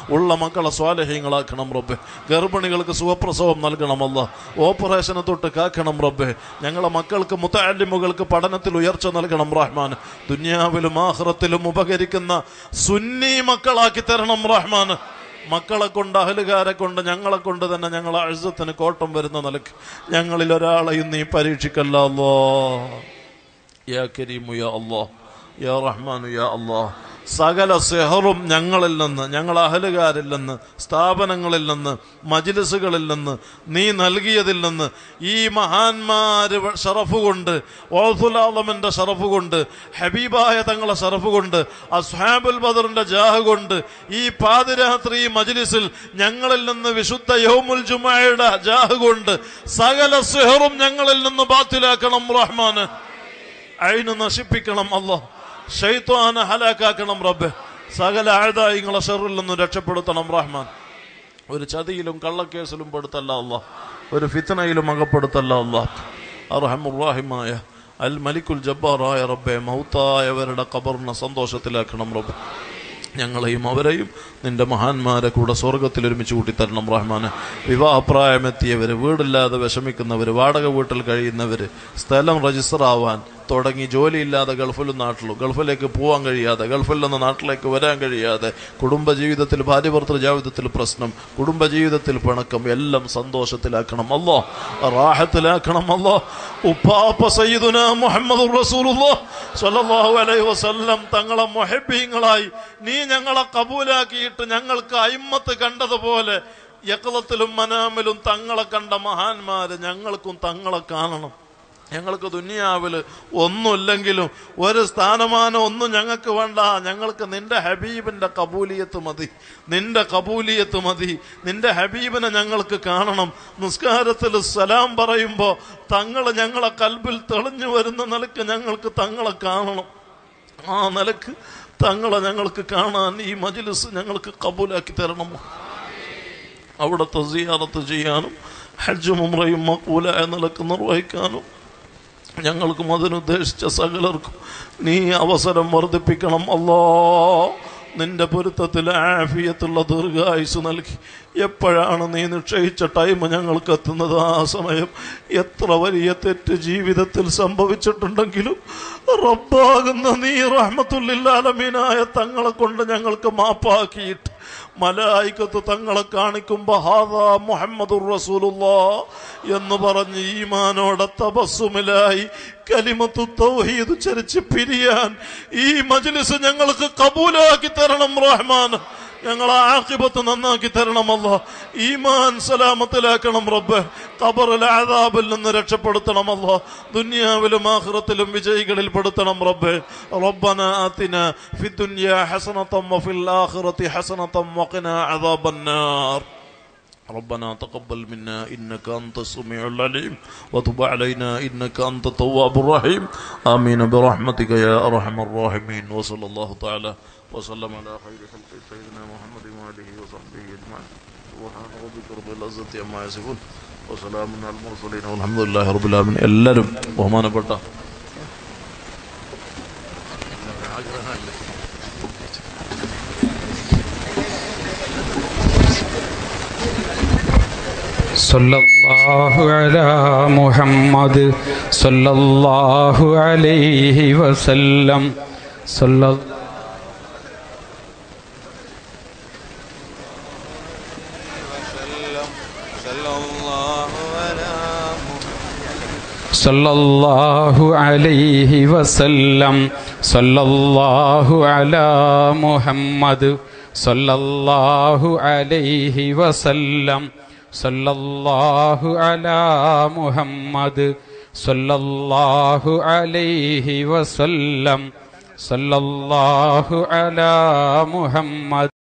ഉള്ള മക്കളെ സ്വാലഹ്യങ്ങളാക്കണം റബ്ബെ. ഗർഭിണികൾക്ക് സുഖപ്രസവം നൽകണം അല്ല. ഓപ്പറേഷനെ തൊട്ട് കാക്കണം റബ്ബെ. ഞങ്ങളെ മക്കൾക്ക് മുത്താലിമുകൾക്ക് പഠനത്തിൽ ഉയർച്ച നൽകണം റഹ്മാൻ. ദുന്യാവിലും ആഹ്റത്തിലും ഉപകരിക്കുന്ന സുന്നി മക്കളാക്കി തരണം റഹ്മാൻ. മക്കളെ കൊണ്ട് അഹലുകാരെ കൊണ്ട് ഞങ്ങളെ കൊണ്ട് തന്നെ ഞങ്ങളെ അഴുസത്തിന് കോട്ടം വരുന്ന നിലയ്ക്ക് ഞങ്ങളിൽ ഒരാളെയും നീ പരീക്ഷിക്കല്ലോ യാ കരീമു യാ അല്ലാ. യാ റഹ്മാനു യാ അള്ളാഹ് സകല സെഹറും ഞങ്ങളിൽ നിന്ന് ഞങ്ങൾ അഹലുകാരിൽ നിന്ന് സ്ഥാപനങ്ങളിൽ നിന്ന് മജിലിസുകളിൽ നിന്ന് നീ നൽകിയതിൽ നിന്ന് ഈ മഹാന്മാര് ഷറഫ് കൊണ്ട് ഓഫുലാലമിന്റെ ഷറഫ് കൊണ്ട് ഹബീബായ തങ്ങളെ ഷറഫ് കൊണ്ട് അസ്ഹാബുൽ ബദറിന്റെ ജാഹ് കൊണ്ട് ഈ പാതിരാത്രി മജിലിസിൽ ഞങ്ങളിൽ നിന്ന് വിശുദ്ധ യോമുൽ ജുമായുടെ ജാഹ് കൊണ്ട് സകല സെഹറും ഞങ്ങളിൽ നിന്ന് ബാത്തിലാക്കണം റഹ്മാന്. അയിന് നശിപ്പിക്കണം അല്ലോ ഷെയ്ത്വാനെ ഹലാക്കാക്കണം റബ്ബെ. സകല ആഴ്തായിങ്ങളെ ഷെറിൽ നിന്നും രക്ഷപ്പെടുത്തണം റഹ്മാൻ. ഒരു ചതിയിലും കള്ളക്കേസിലും പെടുത്തല്ല അല്ല ഒരു ഫിത്തനയിലും അകപ്പെടുത്തല്ല അല്ല അർഹമുറാഹിമായ അൽ മലിക്കുൽ ജബ്ബാറായ റബ്ബെ മൗത്തായവരുടെ കബറിനെ സന്തോഷത്തിലാക്കണം റബ്ബ്. ഞങ്ങളെയും അവരെയും നിന്റെ മഹാന്മാരെ കൂടെ സ്വർഗത്തിൽ ഒരുമിച്ച് കൂട്ടിത്തരണം റഹ്മാന്. വിവാഹപ്രായമെത്തിയവർ വീടില്ലാതെ വിഷമിക്കുന്നവർ വാടക വീട്ടിൽ കഴിയുന്നവർ സ്ഥലം രജിസ്റ്റർ ആവാൻ തുടങ്ങി ജോലിയില്ലാതെ ഗൾഫിലും നാട്ടിലും ഗൾഫിലേക്ക് പോകാൻ കഴിയാതെ ഗൾഫിൽ നിന്ന് നാട്ടിലേക്ക് വരാൻ കഴിയാതെ കുടുംബജീവിതത്തിൽ ഭാര്യഭർത്തൃ ജീവിതത്തിൽ പ്രശ്നം കുടുംബജീവിതത്തിൽ പിണക്കം എല്ലാം സന്തോഷത്തിലാക്കണം. അല്ലോ റാഹത്തിലാക്കണം. അല്ലോ ഉപ്പാപ്പ സയ്യിദുന മുഹമ്മദ് സ്വല്ലല്ലാഹു അലൈഹി വസല്ലം തങ്ങളെ മൊഹബീങ്ങളായി നീ ഞങ്ങളെ കബൂലാക്കിയിട്ട് ഞങ്ങൾക്ക് അയിമ്മത്ത് കണ്ടതുപോലെ യക്കളത്തിലും മനാമിലും തങ്ങളെ കണ്ട മഹാന്മാര് ഞങ്ങൾക്കും തങ്ങളെ കാണണം. ഞങ്ങൾക്ക് ദുനിയാവിൽ ഒന്നുമില്ലെങ്കിലും ഒരു സ്ഥാനമാനം ഒന്നും ഞങ്ങൾക്ക് വേണ്ട. ഞങ്ങൾക്ക് നിന്റെ ഹബീബിന്റെ കബൂലിയത്ത് മതി. നിന്റെ കബൂലിയത്ത് മതി. നിന്റെ ഹബീബിനെ ഞങ്ങൾക്ക് കാണണം. നിസ്കാരത്തിൽ സലാം പറയുമ്പോൾ തങ്ങൾ ഞങ്ങളെ കൽബിൽ തെളിഞ്ഞു വരുന്ന നിലയ്ക്ക് ഞങ്ങൾക്ക് തങ്ങളെ കാണണം. ആ നിലയ്ക്ക് തങ്ങളെ ഞങ്ങൾക്ക് കാണാൻ ഈ മജിലിസ് ഞങ്ങൾക്ക് കബൂലാക്കി തരണം. അവിടുത്തെ സിയാറത്ത് ചെയ്യാനും ഹജ്ജും ഉംറയും മക്കൂലായ നിലയ്ക്ക് നിർവഹിക്കാനും ഞങ്ങൾക്കും അതിനുദ്ദേശിച്ച സകലർക്കും നീ അവസരം വർദ്ധിപ്പിക്കണം. അല്ലോ നിന്റെ പൊരുത്തത്തിൽ ആഫിയത്തുള്ള ദീർഘായുസ് നൽകി. എപ്പോഴാണ് നീ നിക്ഷയിച്ച ടൈം ഞങ്ങൾക്ക് എത്തുന്നത്? ആ സമയം എത്ര വലിയ തെറ്റ് ജീവിതത്തിൽ സംഭവിച്ചിട്ടുണ്ടെങ്കിലും റബ്ബാകുന്ന നീ റഹ്മത്തുല്ലാലമീനായ തങ്ങളെ കൊണ്ട് ഞങ്ങൾക്ക് മാപ്പാക്കിയിട്ട് മലായിക്കത്ത് തങ്ങളെ കാണിക്കുമ്പോ ഹാദാ മുഹമ്മദുർ റസൂലുള്ളാ എന്ന് പറഞ്ഞ് ഈമാനോടെ തപസ്സുമിലായി കലിമത്തു തൗഹീദ് ചരിച്ച് പിരിയാൻ ഈ മജ്ലിസ് ഞങ്ങൾക്ക് കബൂലാക്കി തരണം റഹ്മാൻ. ഞങ്ങളെ ആക്കിബത്ത് നന്നാക്കി തരണമല്ല ഈമാൻ സലാമത്തിലാക്കണം റബ്ബ്. ഖബറിൽ ആദാബിൽ നിന്ന് രക്ഷപ്പെടുത്തണമല്ല ദുനിയാവിലും ആഹ്റത്തിലും വിജയികളിൽ പെടുത്തണം റബ്ബ്. റബ്ബന ആതിന ഫി ദുനിയ ഹസനതം വഫിൽ ആഖിറതി ഹസനതം വഖിന അദാബന്നാർ ربنا تقبل منا إنك أنت السميع العليم وتب علينا إنك أنت التواب الرحيم آمين برحمتك يا أرحم الراحمين وصلى الله تعالى وسلم على خير خلق سيدنا محمد وآله وصحبه أجمعين سبحان ربك رب العزة عما يصفون وسلام على المرسلين والحمد لله رب العالمين എല്ലാവരും ബഹുമാനപ്പെട്ട صلى الله على محمد صلى الله عليه وسلم. صلى صلى الله عليه وسلم. صلى الله على محمد صلى الله عليه وسلم. സല്ലല്ലാഹു അലാ മുഹമ്മദ് സല്ലല്ലാഹു അലൈഹി വസല്ലം സല്ലല്ലാഹു അലാ മുഹമ്മദ്